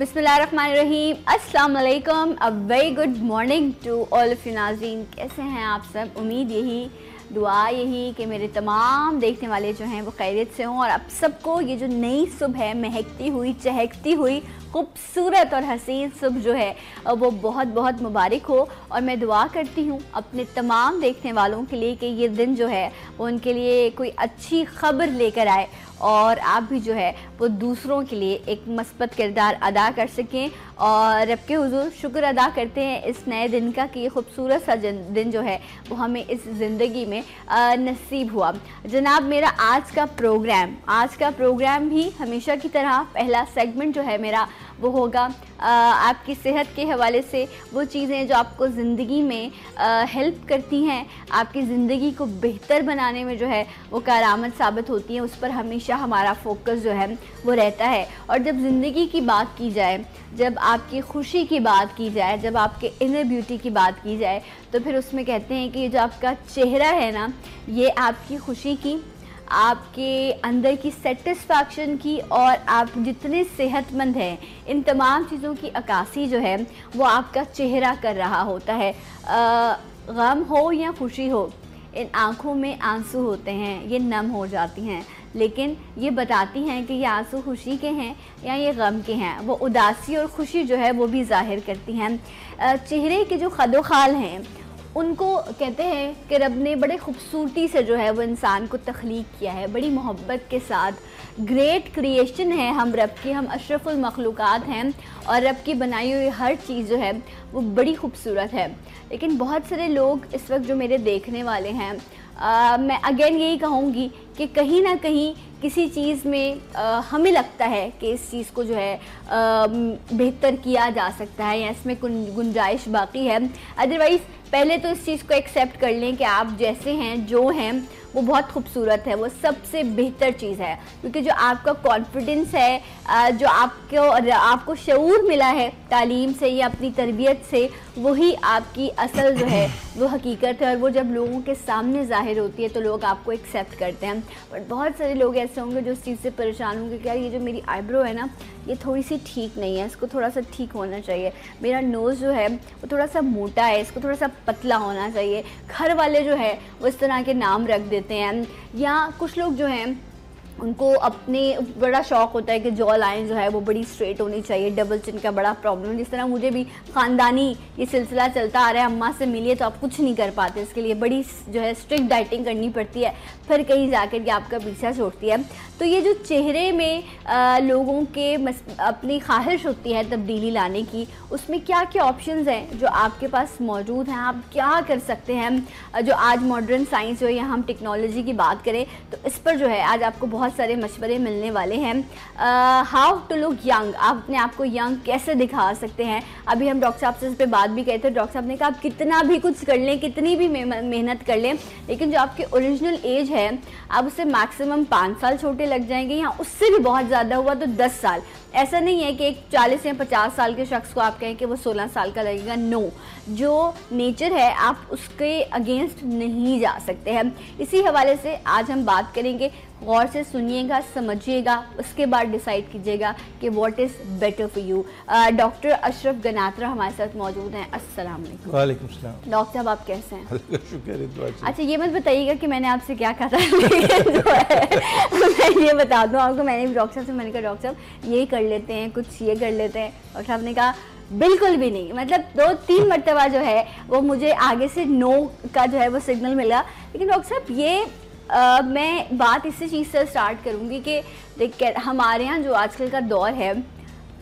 अस्सलाम वालेकुम a very good morning to all of you Nazeen कैसे हैं आप सब? उम्मीद यही, दुआ यही कि मेरे तमाम देखने वाले जो हैं वो खैरियत से हों। और आप सबको ये जो नई सुबह महकती हुई, चहकती हुई खूबसूरत और हसीन सुबह जो है वो बहुत बहुत मुबारक हो। और मैं दुआ करती हूँ अपने तमाम देखने वालों के लिए कि ये दिन जो है, वो उनके लिए कोई अच्छी खबर लेकर आए और आप भी जो है, वो दूसरों के लिए एक मस्बत किरदार अदा कर सकें। और रब के हुजूर, शुक्र अदा करते हैं इस नए दिन का कि ये खूबसूरत सा दिन जो है, वो हमें इस ज़िंदगी में नसीब हुआ। जनाब, मेरा आज का प्रोग्राम, आज का प्रोग्राम भी हमेशा की तरह पहला सेगमेंट जो है मेरा वो होगा। आपकी सेहत के हवाले से वो चीज़ें जो आपको ज़िंदगी में हेल्प करती हैं, आपकी ज़िंदगी को बेहतर बनाने में जो है वो कारामद साबित होती हैं, उस पर हमेशा हमारा फोकस जो है वो रहता है। और जब ज़िंदगी की बात की जाए, जब आपकी खुशी की बात की जाए, जब आपके इनर ब्यूटी की बात की जाए तो फिर उसमें कहते हैं कि जो आपका चेहरा है ना, ये आपकी खुशी की आपके अंदर की सेटिस्फैक्शन की और आप जितने सेहतमंद हैं, इन तमाम चीज़ों की अक्सी जो है, वो आपका चेहरा कर रहा होता है। गम हो या खुशी हो, इन आँखों में आँसू होते हैं, ये नम हो जाती हैं। लेकिन ये बताती हैं कि ये आँसू खुशी के हैं या ये गम के हैं, वो उदासी और खुशी जो है, वो भी ज़ाहिर करती हैं। चेहरे के जो खदोखाल हैं उनको कहते हैं कि रब ने बड़े खूबसूरती से जो है वो इंसान को तख्लीक किया है बड़ी मोहब्बत के साथ। ग्रेट क्रिएशन है हम रब की हम अशरफुल मखलूक़ात हैं और रब की बनाई हुई हर चीज़ जो है वो बड़ी खूबसूरत है। लेकिन बहुत सारे लोग इस वक्त जो मेरे देखने वाले हैं आ, मैं अगेन यही कहूँगी कि कहीं ना कहीं किसी चीज़ में आ, हमें लगता है कि इस चीज़ को जो है बेहतर किया जा सकता है या इसमें गुंजाइश बाकी है। अदरवाइज़ पहले तो इस चीज़ को एक्सेप्ट कर लें कि आप जैसे हैं, जो हैं, वो बहुत खूबसूरत है, वो सबसे बेहतर चीज़ है। क्योंकि जो आपका कॉन्फिडेंस है जो आपको आपको शूर मिला है तालीम से या अपनी तरबियत से वही आपकी असल जो है, वो हकीकत है और वो जब लोगों के सामने ज़ाहिर होती है तो लोग आपको एक्सेप्ट करते हैं। बट बहुत सारे लोग ऐसे होंगे जो उस चीज़ से परेशान होंगे कि यार ये जो मेरी आईब्रो है ना, ये थोड़ी सी ठीक नहीं है, इसको थोड़ा सा ठीक होना चाहिए। मेरा नोज़ जो है, वो थोड़ा सा मोटा है, इसको थोड़ा सा पतला होना चाहिए। घर वाले जो है, वो इस तरह के नाम रख देते हैं। या कुछ लोग जो हैं उनको अपने बड़ा शौक होता है कि जॉ लाइन जो है वो बड़ी स्ट्रेट होनी चाहिए डबल चिन का बड़ा प्रॉब्लम जिस तरह मुझे भी ख़ानदानी ये सिलसिला चलता आ रहा है अम्मा से मिलिए तो आप कुछ नहीं कर पाते इसके लिए। बड़ी जो है स्ट्रिक्ट डाइटिंग करनी पड़ती है फिर कहीं जाकर के आपका पीछा छोड़ती है। तो ये जो चेहरे में आ, लोगों के मस, अपनी ख्वाहिश होती है तब्दीली लाने की उसमें क्या क्या ऑप्शन हैं जो आपके पास मौजूद हैं? आप क्या कर सकते हैं? जो आज मॉडर्न साइंस जो या हम टेक्नोलॉजी की बात करें तो इस पर जो है आज आपको बहुत बहुत सारे मशवरे मिलने वाले हैं। हाउ टू लुक यंग आप अपने आप को यंग कैसे दिखा सकते हैं? अभी हम डॉक्टर साहब से इस पर बात भी कहते थे, डॉक्टर साहब ने कहा, आप कितना भी कुछ कर लें, कितनी भी मेहनत कर लें, लेकिन जो आपकी ओरिजिनल एज है, आप उससे मैक्सिमम पाँच साल छोटे लग जाएँगे या उससे भी बहुत ज़्यादा हुआ तो दस साल। ऐसा नहीं है कि एक 40 या 50 साल के शख्स को आप कहें कि वो 16 साल का लगेगा। नो जो नेचर है, आप उसके अगेंस्ट नहीं जा सकते हैं। इसी हवाले से आज हम बात करेंगे गौर से सुनिएगा समझिएगा उसके बाद डिसाइड कीजिएगा कि what is better for you doctor Ashraf Ganatra हमारे साथ मौजूद हैं। अस्सलाम वालेकुम। डॉक्टर साहब आप कैसे हैं? अच्छा ये मत बताइएगा कि मैंने आपसे क्या कहा था। मैं ये बता दूँ आपको मैंने भी डॉक्टर से मैंने कहा डॉक्टर साहब ये कर लेते हैं कुछ ये कर लेते हैं। डॉक्टर साहब ने कहा बिल्कुल भी नहीं। मतलब दो तीन मरतबा जो है वो मुझे आगे से नो का जो है वो सिग्नल मिला। लेकिन डॉक्टर साहब ये आ, मैं बात इसी चीज़ से स्टार्ट करूँगी कि हमारे यहाँ जो आजकल का दौर है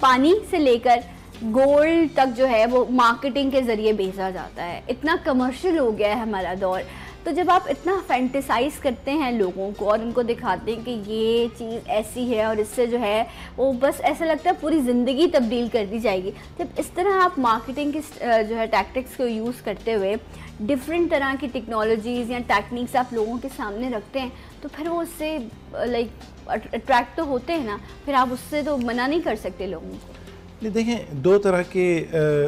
पानी से लेकर गोल्ड तक जो है वो मार्केटिंग के ज़रिए बेचा जाता है। इतना कमर्शियल हो गया है हमारा दौर। तो जब आप इतना फैंटिसाइज करते हैं लोगों को और उनको दिखाते हैं कि ये चीज़ ऐसी है और इससे जो है वो बस ऐसा लगता है पूरी ज़िंदगी तब्दील कर दी जाएगी। जब इस तरह आप मार्केटिंग की जो है टैक्टिक्स को यूज़ करते हुए डिफरेंट तरह की टेक्नोलॉजीज़ या टेक्निक्स आप लोगों के सामने रखते हैं तो फिर वो उससे लाइक अट्रैक्ट तो होते हैं ना, फिर आप उससे तो मना नहीं कर सकते लोगों को। नहीं देखें दो तरह के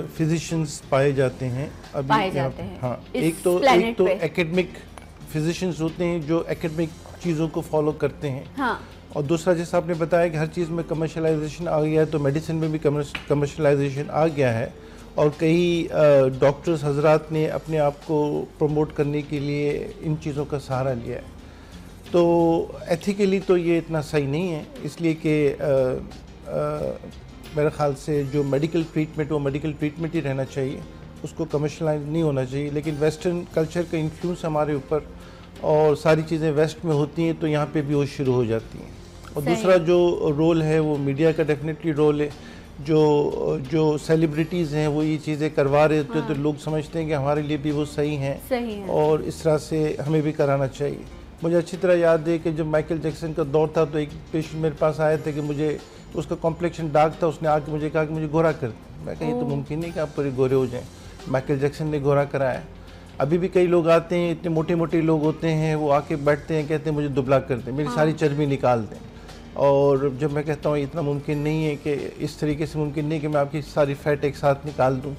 फिजिशियंस पाए जाते हैं। अभी पाए जाते हैं हाँ एक तो एक तो एकेडमिक फिजिशियंस होते हैं जो एकेडमिक चीज़ों को फॉलो करते हैं। हाँ। और दूसरा जैसा आपने बताया कि हर चीज़ में कमर्शलाइजेशन आ गया है तो मेडिसिन में भी कमर्शलाइजेशन आ गया है। और कई डॉक्टर्स हजरात ने अपने आप को प्रमोट करने के लिए इन चीज़ों का सहारा लिया है। तो एथिकली तो ये इतना सही नहीं है इसलिए कि मेरे ख्याल से जो मेडिकल ट्रीटमेंट वो मेडिकल ट्रीटमेंट ही रहना चाहिए। उसको कमर्शलाइज नहीं होना चाहिए। लेकिन वेस्टर्न कल्चर का इन्फ्लुएंस हमारे ऊपर और सारी चीज़ें वेस्ट में होती हैं तो यहाँ पे भी वो शुरू हो जाती हैं। और दूसरा जो रोल है वो मीडिया का डेफिनेटली रोल है। जो जो सेलिब्रिटीज़ हैं वो ये चीज़ें करवा रहे होते हाँ। तो लोग समझते हैं कि हमारे लिए भी वो सही हैं। सही है। और इस तरह से हमें भी कराना चाहिए। मुझे अच्छी तरह याद है कि जब माइकल जैक्सन का दौर था तो एक पेशेंट मेरे पास आए थे कि मुझे उसका कॉम्प्लेक्शन डार्क था उसने आके मुझे कहा कि मुझे गोरा कर मैं कहा ये तो मुमकिन नहीं कि आप पूरे गोरे हो जाएँ। माइकल जैक्सन ने गोरा कराया। अभी भी कई लोग आते हैं इतने मोटे मोटे लोग होते हैं वो आके बैठते हैं कहते हैं मुझे दुबला कर दें मेरी हाँ। सारी चर्बी निकाल दें। और जब मैं कहता हूँ इतना मुमकिन नहीं है कि इस तरीके से मुमकिन नहीं कि मैं आपकी सारी फैट एक साथ निकाल दूँ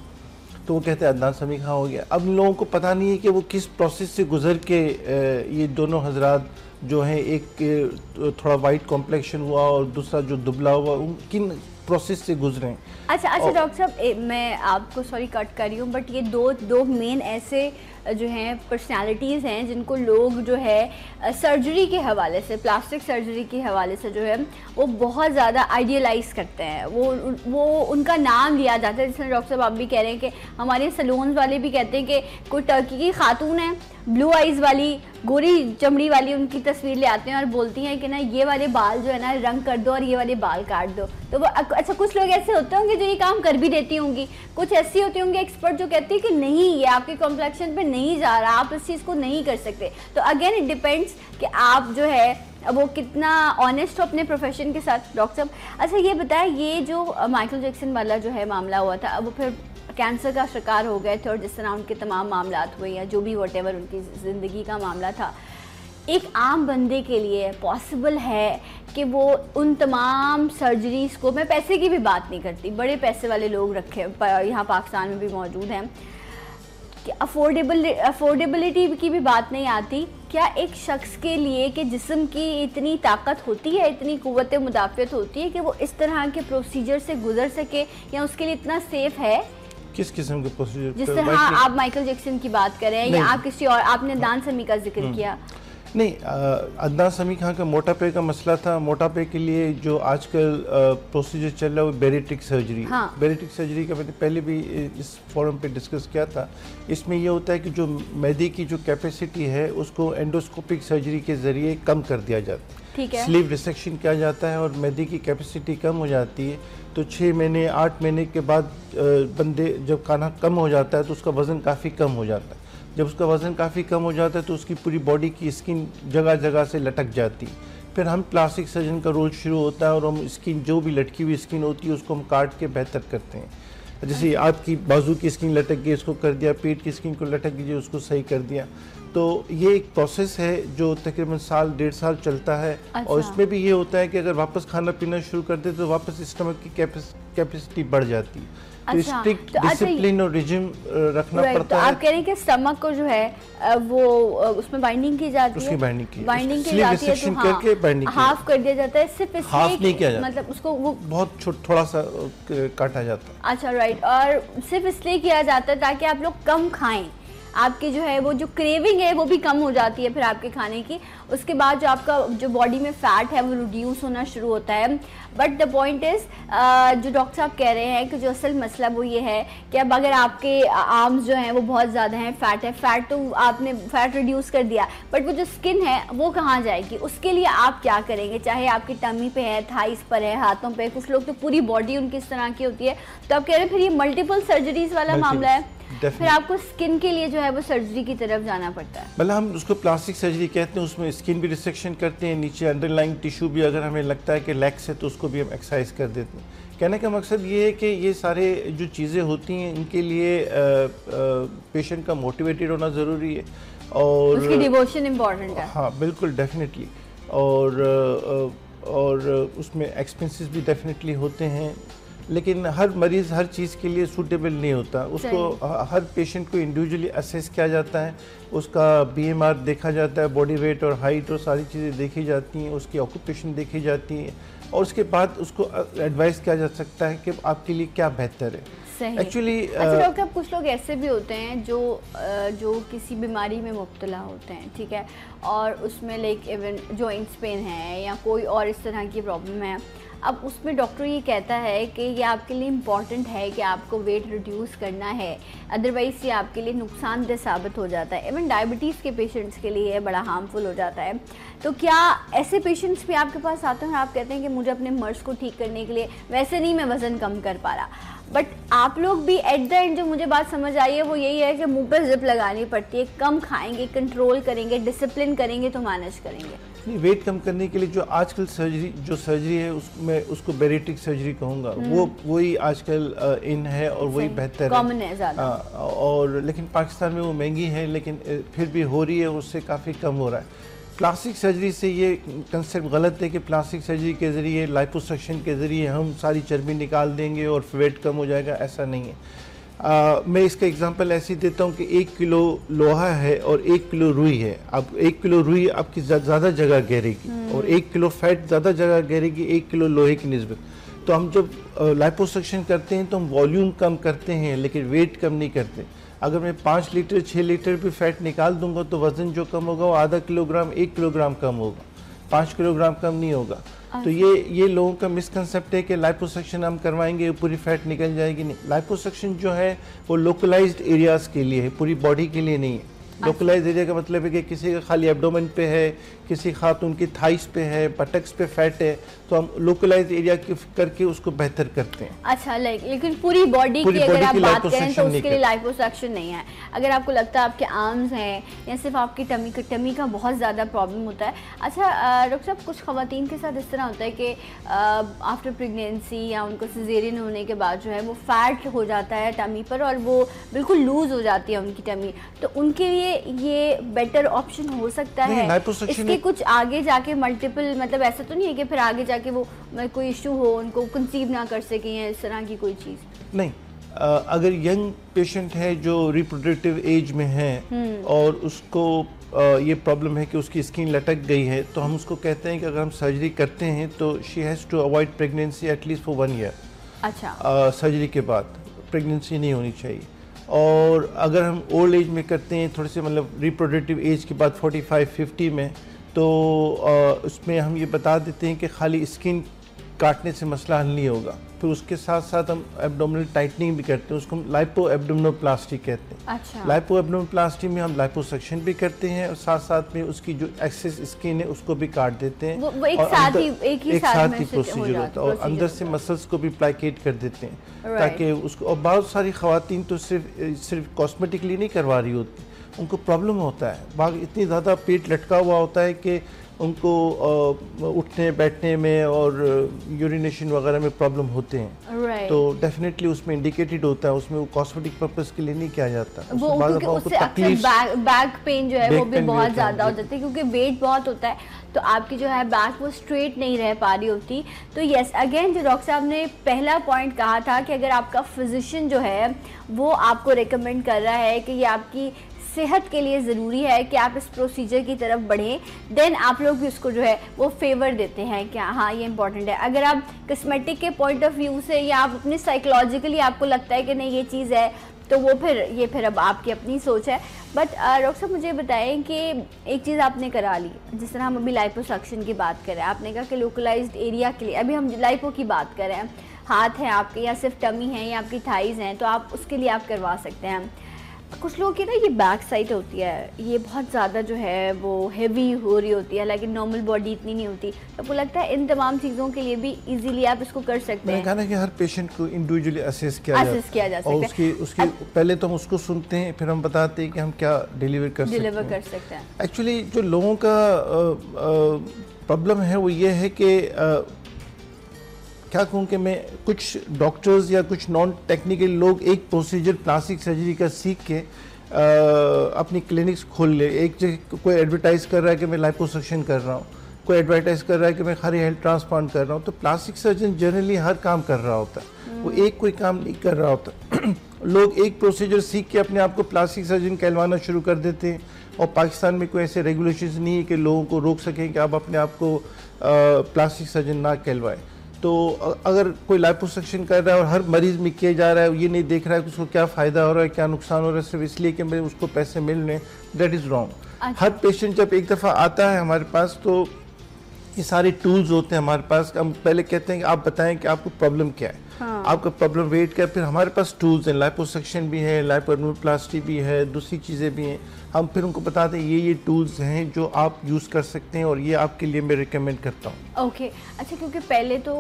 तो वो कहते हैं अदनान समी खां हो गया। अब लोगों को पता नहीं है कि वो किस प्रोसेस से गुजर के ये दोनों हजरात जो है एक थोड़ा वाइट कॉम्प्लेक्शन हुआ और दूसरा जो दुबला हुआ उन किन प्रोसेस से गुजरे अच्छा अच्छा डॉक्टर साहब मैं आपको सॉरी कट कर रही हूँ बट ये दो दो मेन ऐसे जो हैं पर्सनालिटीज़ हैं जिनको लोग जो है सर्जरी के हवाले से प्लास्टिक सर्जरी के हवाले से जो है वो बहुत ज़्यादा आइडियलाइज करते हैं। वो वो उनका नाम लिया जाता है जिसमें डॉक्टर साहब आप भी कह रहे हैं कि हमारे सलून वाले भी कहते हैं कि कोई टर्की की खातून है ब्लू आइज़ वाली, गोरी चमड़ी वाली उनकी तस्वीर ले आते हैं और बोलती हैं कि ना, ये वाले बाल जो है ना, रंग कर दो और ये वाले बाल काट दो। तो वो अच्छा कुछ लोग ऐसे होते होंगे जो ये काम कर भी देती होंगी। कुछ ऐसी होती होंगी एक्सपर्ट जो कहती है कि नहीं, ये आपके कॉम्प्लेक्शन पे नहीं जा रहा, आप इस चीज़ को नहीं कर सकते। तो अगेन इट डिपेंड्स कि आप जो है, वो कितना ऑनेस्ट हो अपने प्रोफेशन के साथ डॉक्टर साहब। अच्छा ये बताया ये जो माइकल जैक्सन वाला जो है मामला हुआ था, वो फिर कैंसर का शिकार हो गए थे और जिस तरह उनके तमाम मामला हुए या जो भी वट उनकी ज़िंदगी का मामला था, एक आम बंदे के लिए पॉसिबल है कि वो उन तमाम सर्जरीज़ को, मैं पैसे की भी बात नहीं करती, बड़े पैसे वाले लोग रखे यहाँ पाकिस्तान में भी मौजूद हैं, कि अफोर्डेबल अफोर्डेबिलिटी की भी बात नहीं आती। क्या एक शख्स के लिए कि जिसम की इतनी ताकत होती है, इतनी कुत मुदाफ़त होती है कि वो इस तरह के प्रोसीजर से गुजर सके या उसके लिए इतना सेफ़ है? किस किस्म के प्रोसीजर जिस तरह आप माइकल जैक्सन की बात करें या आप किसी और आपने दान समी का ज़िक्र हम्म। किया नहीं अदनान समी खां का मोटापे का मसला था। मोटापे के लिए जो आजकल प्रोसीजर चल रहा है वो बेरेटिक सर्जरी हाँ। बेरेटिक सर्जरी का मैंने पहले भी इस फोरम पे डिस्कस किया था। इसमें यह होता है कि जो मैदे की जो कैपेसिटी है उसको एंडोस्कोपिक सर्जरी के ज़रिए कम कर दिया जाता है। ठीक है। स्लीव रिसेक्शन किया जाता है और मैदे की कैपेसिटी कम हो जाती है। तो छः महीने आठ महीने के बाद बंदे जब खाना कम हो जाता है तो उसका वज़न काफ़ी कम हो जाता है। जब उसका वज़न काफ़ी कम हो जाता है तो उसकी पूरी बॉडी की स्किन जगह जगह से लटक जाती। फिर हम प्लास्टिक सर्जन का रोल शुरू होता है और हम स्किन जो भी लटकी हुई स्किन होती है उसको हम काट के बेहतर करते हैं। जैसे आपकी बाजू की स्किन लटक गई उसको कर दिया पेट की स्किन को लटक गई उसको सही कर दिया। तो ये एक प्रोसेस है जो तकरीबन साल डेढ़ साल चलता है। अच्छा। और इसमें भी ये होता है कि अगर वापस खाना पीना शुरू कर दे तो वापस स्टमक की कैपेसिटी बढ़ जाती। है अच्छा, स्ट्रिक्ट तो डिसिप्लिन अच्छा, और रिजिम रखना पड़ता तो है। आप कह रहे हैं कि स्टमक को जो है वो उसमें बाइंडिंग की जाती है? बाइंडिंग की बाइंडिंग की जाती है तो हाँ, करके बाइंडिंग हाफ़ कर दिया जाता है सिर्फ़ इसलिए हाफ़ नहीं किया जाता। मतलब उसको वो बहुत थोड़ा सा काटा जाता है। अच्छा राइट और सिर्फ़ इसलिए किया जाता है ताकि आप लोग कम खाएँ। आपकी जो है वो जो क्रेविंग है वो भी कम हो जाती है फिर आपके खाने की। उसके बाद जो आपका जो बॉडी में फ़ैट है वो रिड्यूस होना शुरू होता है। बट द पॉइंट इज़ जो डॉक्टर साहब कह रहे हैं कि जो असल मसला वो ये है कि अब अगर आपके आर्म्स जो हैं वो बहुत ज़्यादा हैं फ़ैट है फ़ैट तो आपने फ़ैट रिड्यूस कर दिया। बट वो जो स्किन है वो कहाँ जाएगी? उसके लिए आप क्या करेंगे? चाहे आपकी टमी पे है थाइस पर है हाथों पे कुछ लोग तो पूरी बॉडी उनकी इस तरह की होती है। तो आप कह रहे हैं फिर ये मल्टीपल सर्जरीज वाला मामला है। फिर आपको स्किन के लिए जो है वो सर्जरी की तरफ़ जाना पड़ता है। मतलब हम उसको प्लास्टिक सर्जरी कहते हैं उसमें स्किन भी रिसेक्शन करते हैं नीचे अंडरलाइन टिश्यू भी अगर हमें लगता है कि लैक्स है तो उसको भी हम एक्सरसाइज कर देते हैं। कहने का मकसद ये है कि ये सारे जो चीज़ें होती हैं इनके लिए पेशेंट का मोटिवेटेड होना ज़रूरी है और उसकी डिवोशन इंपॉर्टेंट है। हाँ बिल्कुल डेफिनेटली और और उसमें एक्सपेंसेस भी डेफिनेटली होते हैं। लेकिन हर मरीज़ हर चीज़ के लिए सूटेबल नहीं होता। उसको हर पेशेंट को इंडिविजुअली असेस किया जाता है। उसका बीएमआर देखा जाता है बॉडी वेट और हाइट और सारी चीज़ें देखी जाती हैं उसकी ऑक्यूपेशन देखी जाती है और उसके बाद उसको एडवाइस किया जा सकता है कि आपके लिए क्या बेहतर है। एक्चुअली अच्छा डॉक्टर कुछ लोग ऐसे भी होते हैं जो जो किसी बीमारी में मुबतला होते हैं ठीक है? और उसमें लाइक इवन जॉइंट्स पेन है या कोई और इस तरह की प्रॉब्लम है अब उसमें डॉक्टर ये कहता है कि ये आपके लिए इंपॉर्टेंट है कि आपको वेट रिड्यूस करना है। अदरवाइज़ ये आपके लिए नुकसानदेह साबित हो जाता है। इवन डायबिटीज़ के पेशेंट्स के लिए ये बड़ा हार्मफुल हो जाता है। तो क्या ऐसे पेशेंट्स भी आपके पास आते हैं आप कहते हैं कि मुझे अपने मर्ज को ठीक करने के लिए वैसे नहीं मैं वज़न कम कर पा रहा। बट आप लोग भी एट द एंड जो मुझे बात समझ आई है वो यही है कि मुँह पर जिप लगानी पड़ती है। कम खाएँगे कंट्रोल करेंगे डिसिप्लिन करेंगे तो मैनेज करेंगे। नहीं वेट कम करने के लिए जो आजकल सर्जरी जो सर्जरी है उसमें उसको बेरेटिक सर्जरी कहूँगा हम्म। वो वही आजकल इन है और वही बेहतर कॉमन है ज़्यादा। हाँ, और लेकिन पाकिस्तान में वो महँगी है लेकिन फिर भी हो रही है उससे काफ़ी कम हो रहा है। प्लास्टिक सर्जरी से ये कंसेप्ट गलत है कि प्लास्टिक सर्जरी के ज़रिए लाइपोसक्शन के ज़रिए हम सारी चर्बी निकाल देंगे और वेट कम हो जाएगा ऐसा नहीं है। आ, मैं इसका एग्जांपल ऐसे देता हूँ कि एक किलो लोहा है और एक किलो रुई है। अब एक किलो रुई आपकी ज़्यादा जगह घेरेगी हम्म। और एक किलो फैट ज़्यादा जगह घेरेगी एक किलो लोहे की नस्बत तो हम जब लाइपोसक्शन करते हैं तो हम वॉल्यूम कम करते हैं लेकिन वेट कम नहीं करते। अगर मैं पाँच लीटर छः लीटर भी फैट निकाल दूँगा तो वज़न जो कम होगा वो आधा किलोग्राम एक किलोग्राम कम होगा। पाँच किलोग्राम कम नहीं होगा। तो अच्छा। ये ये लोगों का मिसकनसेप्ट है कि लाइपोसक्शन हम करवाएँगे पूरी फैट निकल जाएगी नहीं। लाइपोसक्शन जो है वो लोकलाइज्ड एरियाज़ के लिए है पूरी बॉडी के लिए नहीं है। लोकलाइज एरिया का मतलब है कि किसी का खाली एब्डोमेन पे है किसी खातून की थाइस पे है बटक्स पे फैट है तो हम लोकलाइज एरिया करके उसको बेहतर करते हैं। अच्छा लाइक लेकिन पूरी बॉडी की अगर आप बात करें तो उसके लिए लाइफ लाइपोसक्शन नहीं है। अगर आपको लगता है आपके आर्म्स हैं या सिर्फ़ आपकी टमी का टमी का बहुत ज़्यादा प्रॉब्लम होता है। अच्छा डॉक्टर साहब कुछ खातन के साथ इस तरह होता है कि आफ्टर प्रेगनेंसी या उनको सिजेरियन होने के बाद जो है वो फैट हो जाता है टमी पर और वो बिल्कुल लूज़ हो जाती है उनकी टमी तो उनके लिए ये बेटर ऑप्शन हो सकता है। इसके कुछ आगे जाके मल्टीपल मतलब ऐसा तो नहीं है कि फिर आगे जाके वो कोई इशू हो उनको कंसीव ना कर सके या इस तरह की कोई चीज़। नहीं आ, अगर यंग पेशेंट है जो रिप्रोडक्टिव एज में है हम्म। और उसको आ, ये प्रॉब्लम है कि उसकी स्किन लटक गई है तो हम उसको कहते हैं कि अगर हम सर्जरी करते हैं तो she has to avoid pregnancy at least for one year अच्छा। सर्जरी के बाद। प्रेगनेंसी नहीं होनी चाहिए। और अगर हम ओल्ड एज में करते हैं थोड़े से मतलब रिप्रोडक्टिव एज के बाद 45 50 में तो उसमें हम ये बता देते हैं कि खाली स्किन काटने से मसला हल नहीं होगा। फिर उसके साथ साथ हम एब्डोमिनल टाइटनिंग भी करते हैं उसको हम लाइपो एब्डोमिनोप्लास्टी कहते हैं। अच्छा। लाइपो एब्डोमिनोप्लास्टी में हम लाइपोसक्शन भी करते हैं और साथ साथ में उसकी जो एक्सेस स्किन है उसको भी काट देते हैं। वो, वो एक और साथ ही एक ही साथ ही प्रोसीजर होता है और अंदर से मसल्स को भी प्लाइकेट कर देते हैं। ताकि उसको और बहुत सारी खातन तो सिर्फ़ सिर्फ़ कॉस्मेटिकली नहीं करवा रही होती। उनको प्रॉब्लम होता है। बाग इतनी ज़्यादा पेट लटका हुआ होता है कि उनको उठने बैठने में और यूरिनेशन वगैरह में प्रॉब्लम होते हैं। Right. तो डेफिनेटली उसमें इंडिकेटेड होता है उसमें वो कॉस्मेटिक पर्पस के लिए नहीं किया जाता। वो उससे अक्सर बैक, बैक पेन जो है वो भी बहुत ज़्यादा हो जाता है क्योंकि वेट बहुत होता है तो आपकी जो है बैक वो स्ट्रेट नहीं रह पा रही होती। तो यस अगेन जो डॉक्टर साहब ने पहला पॉइंट कहा था कि अगर आपका फिजिशियन जो है वो आपको रिकमेंड कर रहा है कि ये आपकी सेहत के लिए ज़रूरी है कि आप इस प्रोसीजर की तरफ़ बढ़ें। देन आप लोग भी उसको जो है, वो फेवर देते हैं कि हाँ ये इंपॉर्टेंट है। अगर आप कस्मेटिक के पॉइंट ऑफ़ व्यू से या आप अपने साइकोलॉजिकली आपको लगता है कि नहीं, ये चीज़ है तो वो फिर, ये फिर अब आपकी अपनी सोच है। बट डॉक्टर साहब मुझे बताएँ कि एक चीज़ आपने करा ली, जिस तरह हम अभी लाइपोसक्शन की बात करें आपने कहा कि लोकलाइज्ड एरिया के लिए, अभी हम लाइपो की बात करें हाथ है आपके या सिर्फ़ टमी है या आपकी थाइज़ हैं तो आप उसके लिए आप करवा सकते हैं। कुछ लोगों की ना ये बैक साइड होती है ये बहुत ज़्यादा जो है वो हैवी हो रही होती है लेकिन नॉर्मल बॉडी इतनी नहीं होती। तो आपको लगता है इन तमाम चीज़ों के लिए भी इजीली आप इसको कर सकते हैं। कहना कि हर पेशेंट को इंडिविजुअली असेस किया असेस किया जा सकता है। उसकी उसकी पहले तो हम उसको सुनते हैं फिर हम बताते हैं कि हम क्या डिलीवर कर डिलीवर कर सकते हैं। एक्चुअली जो लोगों का प्रॉब्लम है वो ये है कि क्या कहूँ कि मैं कुछ डॉक्टर्स या कुछ नॉन टेक्निकल लोग एक प्रोसीजर प्लास्टिक सर्जरी का सीख के आ, अपनी क्लिनिक्स खोल ले। एक जगह कोई एडवर्टाइज कर रहा है कि मैं लाइपोसक्शन कर रहा हूँ। कोई एडवर्टाइज कर रहा है कि मैं खाली हेल्थ ट्रांसप्लांट कर रहा हूँ। तो प्लास्टिक सर्जन जनरली हर काम कर रहा होता है। वो एक कोई काम नहीं कर रहा होता। लोग एक प्रोसीजर सीख के अपने आप को प्लास्टिक सर्जन कहलवाना शुरू कर देते हैं। और पाकिस्तान में कोई ऐसे रेगुलेशंस नहीं है कि लोगों को रोक सकें कि आप अपने आप को प्लास्टिक सर्जन ना कहलवाएँ। तो अगर कोई लाइपोसक्शन कर रहा है और हर मरीज़ में किया जा रहा है ये नहीं देख रहा है कि उसको क्या फ़ायदा हो रहा है क्या नुकसान हो रहा है सिर्फ़ इसलिए कि मेरे उसको पैसे मिल रहे हैं। दैट इज़ रॉन्ग हर पेशेंट जब एक दफ़ा आता है हमारे पास तो ये सारे टूल्स होते हैं हमारे पास। हम पहले कहते हैं कि आप बताएँ कि आपको प्रॉब्लम क्या है। हाँ। आपका प्रॉब्लम वेट क्या है फिर हमारे पास टूल्स हैं। लाइपोसक्शन भी है लाइपोप्लास्टी भी है दूसरी चीज़ें भी हैं। हम फिर उनको बताते हैं ये ये टूल्स हैं जो आप यूज़ कर सकते हैं और ये आपके लिए मैं रिकमेंड करता हूँ ओके okay. अच्छा क्योंकि पहले तो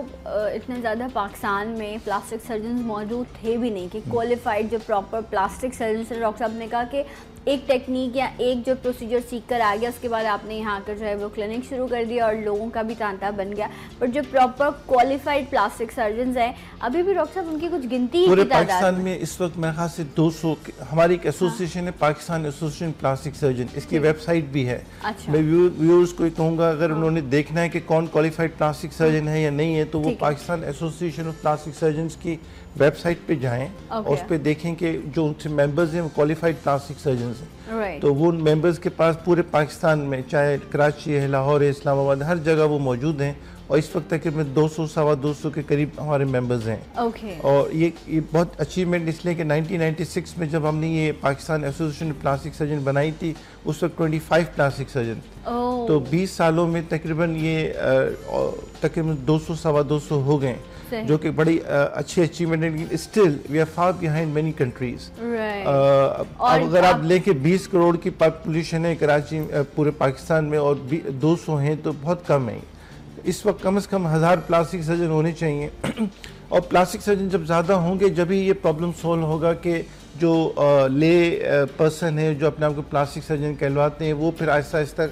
इतने ज़्यादा पाकिस्तान में प्लास्टिक सर्जन मौजूद थे भी नहीं कि क्वालिफाइड जो प्रॉपर प्लास्टिक सर्जन डॉक्टर साहब ने कहा कि एक टेक्निक या एक जो प्रोसीजर सीख कर आ गया उसके बाद आपने यहाँ आकर जो है वो क्लिनिक शुरू कर दिया और लोगों का भी तांता बन गया बट जो प्रॉपर क्वालिफाइड प्लास्टिक सर्जन हैं अभी भी डॉक्टर साहब उनकी कुछ गिनती पूरे पाकिस्तान में इस वक्त मेरे ख्याल से 200 हमारी एक एसोसिएशन हाँ। है पाकिस्तान एसोसिएशन प्लास्टिक सर्जन इसकी वेबसाइट भी है अच्छा। मैं व्यूअर्स को कहूँगा अगर हाँ। उन्होंने देखना है कि कौन क्वालिफाइड प्लास्टिक सर्जन है या नहीं है तो वो Pakistan association of plastic surgeon की वेबसाइट पे जाएँ okay. और उस पर देखें कि जो उनसे मेंबर्स हैं वो क्वालिफाइड प्लास्टिक सर्जन हैं right. तो वो मेंबर्स के पास पूरे पाकिस्तान में चाहे कराची है लाहौर है इस्लामाबाद हर जगह वो मौजूद हैं और इस वक्त तकरीबन 200 सवा 200 के करीब हमारे मेंबर्स हैं okay. और ये ये बहुत अचीवमेंट इसलिए कि 1996 में जब हमने ये पाकिस्तान एसोसिएशन प्लास्टिक सर्जन बनाई थी उस वक्त 25 प्लास्टिक सर्जन oh. तो 20 सालों में तकरीबन ये तकरीबन 200 सवा 200 हो गए जो कि बड़ी अच्छी अचीवमेंट है लेकिन still we are far behind many countries अब अगर आप लेके 20 करोड़ की पॉपुलेशन है कराची पूरे पाकिस्तान में और 200 हैं तो बहुत कम है। इस वक्त कम से कम हज़ार प्लास्टिक सर्जन होने चाहिए। और प्लास्टिक सर्जन जब ज़्यादा होंगे जब ही ये प्रॉब्लम सोल्व होगा कि जो ले पर्सन है जो अपने आप को प्लास्टिक सर्जन कहलवाते हैं वो फिर आहिस्ता आहिस्ता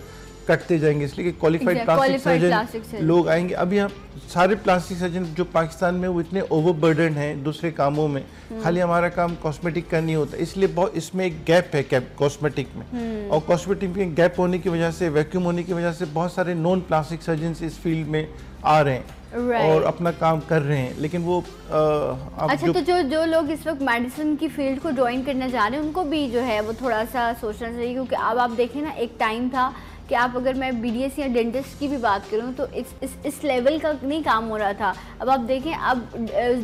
कटते जाएँगे इसलिए कि क्वालिफाइड प्लास्टिक सर्जन लोग आएँगे अभी हम सारे प्लास्टिक सर्जन जो पाकिस्तान में वो इतने ओवरबर्डन हैं दूसरे कामों में हम्म। खाली हमारा काम कॉस्मेटिक का नहीं होता इसलिए बहुत इसमें एक गैप है कॉस्मेटिक में हम्म। और कॉस्मेटिक में गैप होने की वजह से वैक्यूम होने की वजह से बहुत सारे नॉन प्लास्टिक सर्जन इस फ़ील्ड में आ रहे हैं Right. और अपना काम कर रहे हैं लेकिन वो आ, अच्छा जो, तो जो जो लोग इस वक्त मेडिसिन की फ़ील्ड को ज्वाइन करना चाह रहे हैं उनको भी जो है वो थोड़ा सा सोचना चाहिए क्योंकि अब आप देखें ना एक टाइम था कि आप अगर मैं बी या डेंटिस्ट की भी बात करूँ तो इस इस इस लेवल का नहीं काम हो रहा था। अब आप देखें, अब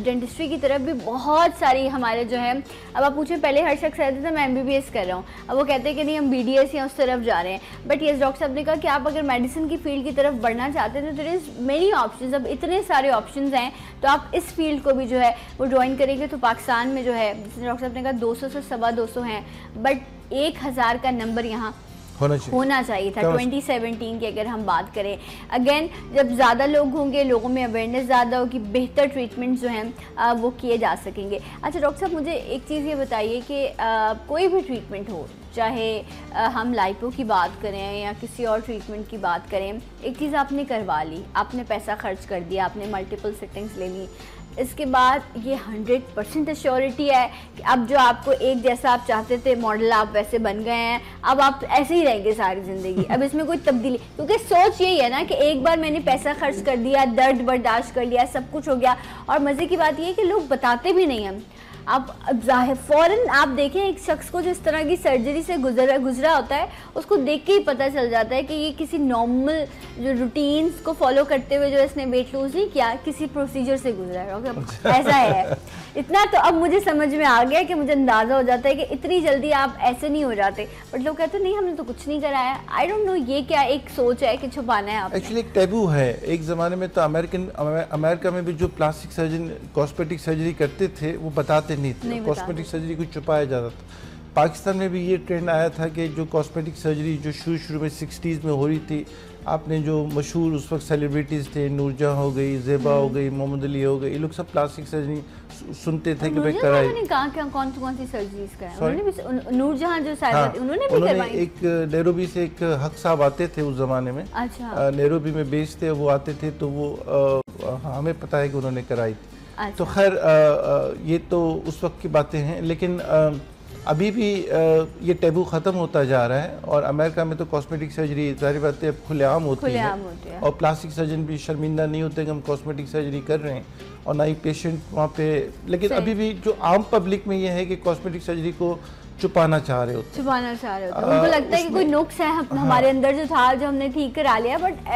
डेंटिस्ट्री की तरफ़ भी बहुत सारी हमारे जो है, अब आप पूछें, पहले हर शख्स कहते थे, मैं एमबीबीएस कर रहा हूँ। अब वो कहते हैं कि नहीं, हम बीडीएस या उस तरफ़ जा रहे हैं। बट ये डॉक्टर साहब ने कहा कि आप अगर मेडिसिन की फ़ील्ड की तरफ़ बढ़ना चाहते हैं तो देर इज़ मेनी ऑप्शन अब इतने सारे ऑप्शन हैं तो आप इस फ़ील्ड को भी जो है, वो ज्वाइन करेंगे तो पाकिस्तान में जो है डॉक्टर साहब ने कहा, दो सौ से सवा दो हैं। बट एक हज़ार का नंबर यहाँ होना चाहिए। होना चाहिए था। 2017 की अगर हम बात करें अगेन जब ज़्यादा लोग होंगे लोगों में अवेयरनेस ज़्यादा होगी बेहतर ट्रीटमेंट जो हैं वो किए जा सकेंगे। अच्छा डॉक्टर साहब मुझे एक चीज़ ये बताइए कि कोई भी ट्रीटमेंट हो चाहे हम लाइपो की बात करें या किसी और ट्रीटमेंट की बात करें एक चीज़ आपने करवा ली आपने पैसा खर्च कर दिया आपने मल्टीपल सेटिंग्स ले ली इसके बाद ये हंड्रेड परसेंट एश्योरिटी है कि अब जो आपको एक जैसा आप चाहते थे मॉडल आप वैसे बन गए हैं अब आप ऐसे ही रहेंगे सारी ज़िंदगी। अब इसमें कोई तब्दीली क्योंकि सोच यही है ना कि एक बार मैंने पैसा खर्च कर दिया दर्द बर्दाश्त कर लिया सब कुछ हो गया और मज़े की बात यह है कि लोग बताते भी नहीं हैं। आप ज़ाहिर फ़ौरन आप देखें एक शख्स को जो इस तरह की सर्जरी से गुजर गुजरा होता है उसको देख के ही पता चल जाता है कि ये किसी नॉर्मल जो रूटीन्स को फॉलो करते हुए जो इसने वेट लूज नहीं किया किसी प्रोसीजर से गुजरा है अच्छा। ऐसा है इतना तो अब मुझे समझ में आ गया कि मुझे अंदाज़ा हो जाता है कि इतनी जल्दी आप ऐसे नहीं हो जाते। बट लोग कहते नहीं हमने तो कुछ नहीं कराया आई डोंट नो ये क्या एक सोच है कि छुपाना है आप एक्चुअली एक टेबू है। एक ज़माने में तो अमेरिकन अमेरिका में भी जो प्लास्टिक सर्जन कॉस्मेटिक सर्जरी करते थे वो बताते नहीं थे। कॉस्मेटिक सर्जरी को छुपाया जाता था। पाकिस्तान में भी ये ट्रेंड आया था कि जो कॉस्मेटिक सर्जरी जो शुरू शुरू में सिक्सटीज़ में हो रही थी आपने जो मशहूर उस वक्त सेलिब्रिटीज़ थे नूरजहाँ हो गई जेबा हो हम्म। गई मोहम्मद अली हो गई ये लोग सब प्लास्टिक सर्जरी सुनते थे कि भाई कराई कौन कौन सी सर्जरीज कराई नूरजहाँ जो हाँ, उन्होंने भी उन्होंने एक नैरोबी से एक हक साहब आते थे उस ज़माने में। अच्छा। नैरोबी में बेचते वो आते थे तो वो हमें पता है कि उन्होंने कराई। थी तो अच्छा। खैर ये तो उस वक्त की बातें हैं लेकिन अभी भी ये टेबू ख़त्म होता जा रहा है और अमेरिका में तो कॉस्मेटिक सर्जरी ज़ाहिर बात है अब खुलेआम होती है। होती है। और प्लास्टिक सर्जन भी शर्मिंदा नहीं होते कि हम कॉस्मेटिक सर्जरी कर रहे हैं और ना ही पेशेंट वहाँ पे लेकिन अभी भी जो आम पब्लिक में ये है कि कॉस्मेटिक सर्जरी को छुपाना चाह रहे होते छुपाना चाह रहे होते हैं। उनको लगता है कि कोई नुक्स है हम, हमारे अंदर जो था जो हमने ठीक करा लिया बट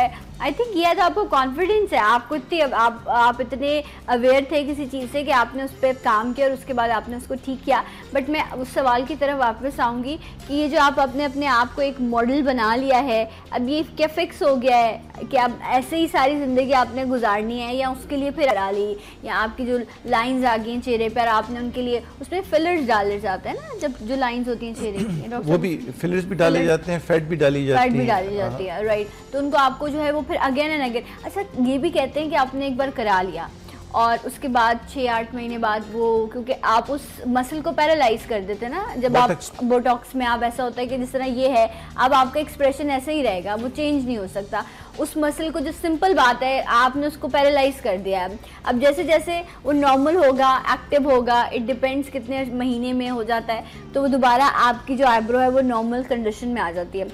आई थिंक ये तो आपको कॉन्फिडेंस है। आपको इतनी आप आप इतने अवेयर थे किसी चीज़ से कि आपने उस पर काम किया और उसके बाद आपने उसको ठीक किया। बट मैं उस सवाल की तरफ़ वापस आऊँगी कि ये जो आप अपने अपने आप को एक मॉडल बना लिया है अब ये क्या फिक्स हो गया है कि अब ऐसे ही सारी ज़िंदगी आपने गुजारनी है या उसके लिए फिर डाली या आपकी जो लाइन्स आ गई हैं चेहरे पर आपने उनके लिए उसमें फिलर्स डाले जाते हैं ना जब जो लाइन्स होती हैं चेहरे की वो भी फिलर्स भी डाले जाते हैं फैट भी डाली जाती फैट भी डाली जाती है। राइट तो उनको आपको जो है वो फिर अगेन एंड अगेन अच्छा ये भी कहते हैं कि आपने एक बार करा लिया और उसके बाद छः आठ महीने बाद वो क्योंकि आप उस मसल को पैरालाइज कर देते हैं ना जब आप बोटॉक्स में आप ऐसा होता है कि जिस तरह ये है अब आपका एक्सप्रेशन ऐसा ही रहेगा वो चेंज नहीं हो सकता। उस मसल को जो सिंपल बात है आपने उसको पैरालाइज कर दिया है। अब जैसे जैसे वो नॉर्मल होगा एक्टिव होगा इट डिपेंड्स कितने महीने में हो जाता है तो वो दोबारा आपकी जो आईब्रो है वो नॉर्मल कंडीशन में आ जाती है।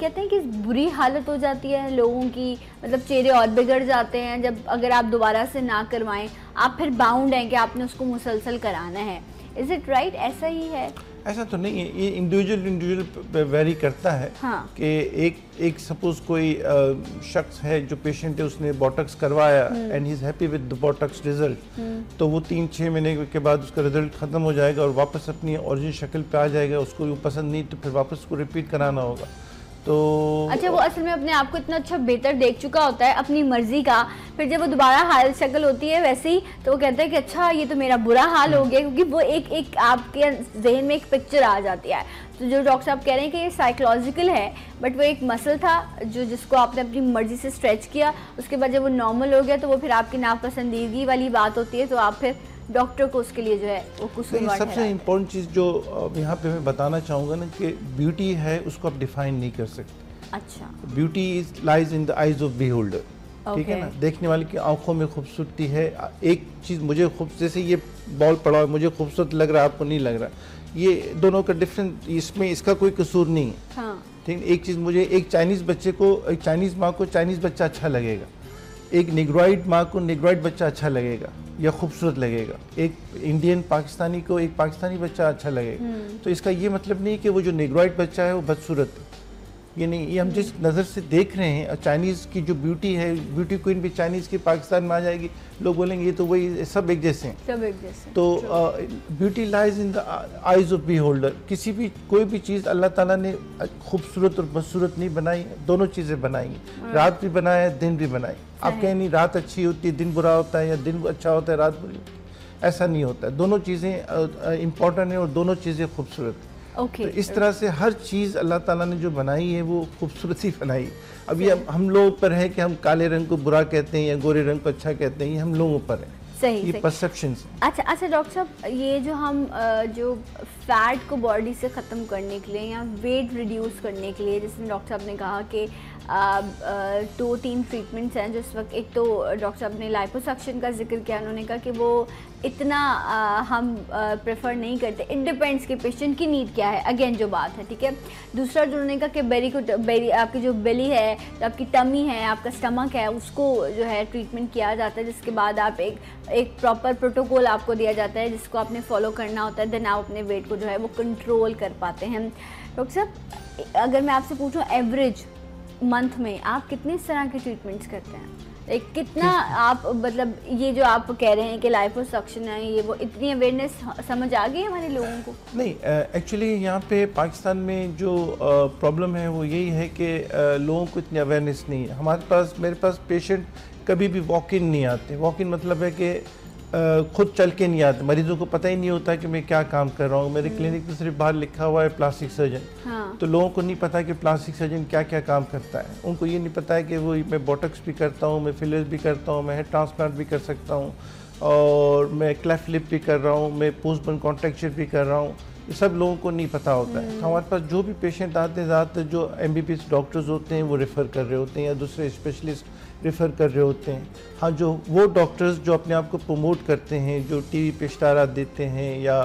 कहते हैं कि बुरी हालत हो जाती है लोगों की मतलब चेहरे और बिगड़ जाते हैं। जब अगर आप दोबारा से ना करवाएँ आप फिर बाउंड हैं कि आपने उसको मुसलसल कराना है। इज़ इट राइट ऐसा ही है। ऐसा तो नहीं है। ये इंडिविजुअल इंडिविजुअल वेरी करता है हाँ। कि एक एक सपोज़ कोई शख्स है जो पेशेंट है उसने बोटक्स करवाया and he is happy with the Botox result तो वो तीन छः महीने के बाद उसका रिज़ल्ट खत्म हो जाएगा और वापस अपनी ओरिजिनल शक्ल पे आ जाएगा उसको पसंद नहीं तो फिर वापस उसको रिपीट कराना होगा। तो अच्छा वो असल में अपने आप को इतना अच्छा बेहतर देख चुका होता है अपनी मर्ज़ी का। फिर जब वो दोबारा हाल शक्ल होती है वैसे ही तो वो कहता है कि अच्छा ये तो मेरा बुरा हाल हो गया क्योंकि वो एक एक आपके जहन में एक पिक्चर आ जाती है। तो जो डॉक्टर साहब कह रहे हैं कि ये साइकोलॉजिकल है बट वो एक मसल था जो जिसको आपने अपनी मर्ज़ी से स्ट्रेच किया उसके बाद जब वो नॉर्मल हो गया तो वो फिर आपकी नापसंदीदगी वाली बात होती है तो आप फिर डॉक्टर को उसके लिए जो है वो नहीं, कसूरवार सबसे इम्पोर्टेंट चीज़ जो यहाँ पे मैं बताना चाहूँगा ना कि ब्यूटी है उसको आप डिफाइन नहीं कर सकते। अच्छा। Beauty is lies in the eyes of beholder ठीक है ना? देखने वाले की आँखों में खूबसूरती है। एक चीज़ मुझे खूब जैसे ये बॉल पड़ा है, मुझे खूबसूरत लग रहा है आपको नहीं लग रहा। ये दोनों का डिफरेंट इसमें इसका कोई कसूर नहीं है। हाँ। ठीक है? एक चीज़ मुझे एक चाइनीज़ बच्चे को एक चाइनीज़ माँ को चाइनीज़ बच्चा अच्छा लगेगा। एक निग्रॉइड माँ को निग्रॉइड बच्चा अच्छा लगेगा या खूबसूरत लगेगा। एक इंडियन पाकिस्तानी को एक पाकिस्तानी बच्चा अच्छा लगेगा। तो इसका ये मतलब नहीं कि वो जो निग्रॉइड बच्चा है वो बदसूरत है। ये नहीं ये हम जिस नज़र से देख रहे हैं और चाइनीज़ की जो ब्यूटी है ब्यूटी क्वीन भी चाइनीज़ की पाकिस्तान में आ जाएगी लोग बोलेंगे ये तो वही सब एक जैसे हैं। सब एक जैसे तो beauty lies in the eyes of beholder किसी भी कोई भी चीज़ अल्लाह ताला ने खूबसूरत और बदसूरत नहीं बनाई दोनों चीज़ें बनाई रात भी बनाया है दिन भी बनाई। आप कहें नहीं रात अच्छी होती है दिन बुरा होता है या दिन अच्छा होता है रात बुरी होती है। ऐसा नहीं होता है। दोनों चीज़ें इम्पोर्टेंट हैं और दोनों चीज़ें खूबसूरत हैं। ओके तो इस तरह से हर चीज़ अल्लाह ताला ने जो बनाई है वो खूबसूरती बनाई। अब ये हम- हम लोगों पर है कि हम काले रंग को बुरा कहते हैं या गोरे रंग को अच्छा कहते हैं ये हम लोगों पर है। सही ये परसेप्शन अच्छा अच्छा डॉक्टर साहब ये जो हम जो फैट को बॉडी से ख़त्म करने के लिए या वेट रिड्यूस करने के लिए जैसे डॉक्टर साहब ने कहा कि दो तीन ट्रीटमेंट्स हैं जो इस वक्त एक तो डॉक्टर साहब ने लाइपोसक्शन का ज़िक्र किया उन्होंने कहा कि वो इतना अ, हम प्रेफर नहीं करते। इट डिपेंड्स कि पेशेंट की नीड क्या है। अगेन जो बात है ठीक है? दूसरा जो उन्होंने कहा कि बेरी को बेरी आपकी जो बेली है जो आपकी टमी है आपका स्टमक है उसको जो है ट्रीटमेंट किया जाता है जिसके बाद आप एक एक प्रॉपर प्रोटोकॉल आपको दिया जाता है जिसको आपने फॉलो करना होता है देन आप अपने वेट को जो है वो कंट्रोल कर पाते हैं। डॉक्टर साहब अगर मैं आपसे पूछूँ एवरेज मंथ में आप कितने इस तरह के ट्रीटमेंट्स करते हैं? एक कितना आप मतलब ये जो आप कह रहे हैं कि लाइफ और सक्शन है ये वो इतनी अवेयरनेस समझ आ गई हमारे लोगों को? नहीं एक्चुअली यहाँ पे पाकिस्तान में जो प्रॉब्लम है वो यही है कि लोगों को इतनी अवेयरनेस नहीं है। हमारे पास मेरे पास पेशेंट कभी भी वॉक इन नहीं आते। वॉक इन मतलब है कि खुद चल के नहीं आते। मरीजों को पता ही नहीं होता कि मैं क्या काम कर रहा हूँ। मेरे क्लिनिक में सिर्फ़ बाहर लिखा हुआ है प्लास्टिक सर्जन हाँ। तो लोगों को नहीं पता कि प्लास्टिक सर्जन क्या क्या काम करता है। उनको ये नहीं पता है कि वो मैं बोटक्स भी करता हूँ मैं फिलर्स भी करता हूँ मैं हेड ट्रांसप्लांट भी कर सकता हूँ और मैं क्लेफ लिप भी कर रहा हूँ मैं पोस्ट बन कॉन्ट्रेक्चर भी कर रहा हूँ। ये सब लोगों को नहीं पता होता है। तो हमारे पास जो भी पेशेंट आते हैं ज़्यादातर जो एम बी डॉक्टर्स होते हैं वो रेफ़र कर रहे होते हैं या दूसरे स्पेशलिस्ट रेफ़र कर रहे होते हैं। हाँ जो वो डॉक्टर्स जो अपने आप को प्रमोट करते हैं जो टी वी पे इश्तारा देते हैं या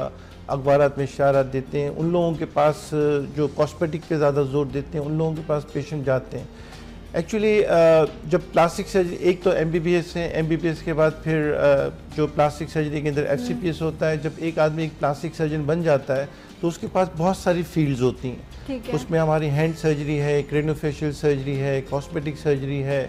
अखबार में इशारात देते हैं उन लोगों के पास जो कॉस्मेटिक पे ज़्यादा ज़ोर देते हैं उन लोगों के पास पेशेंट जाते हैं। एक्चुअली जब प्लास्टिक सर्जरी एक तो एम बी है एम बी के बाद फिर जो प्लास्टिक सर्जरी के अंदर FCPS होता है जब एक आदमी एक प्लास्टिक सर्जन बन जाता है तो उसके पास बहुत सारी फील्ड्स होती हैं। उसमें हमारी हैंड सर्जरी है क्रेनोफेशियल सर्जरी है कॉस्मेटिक सर्जरी है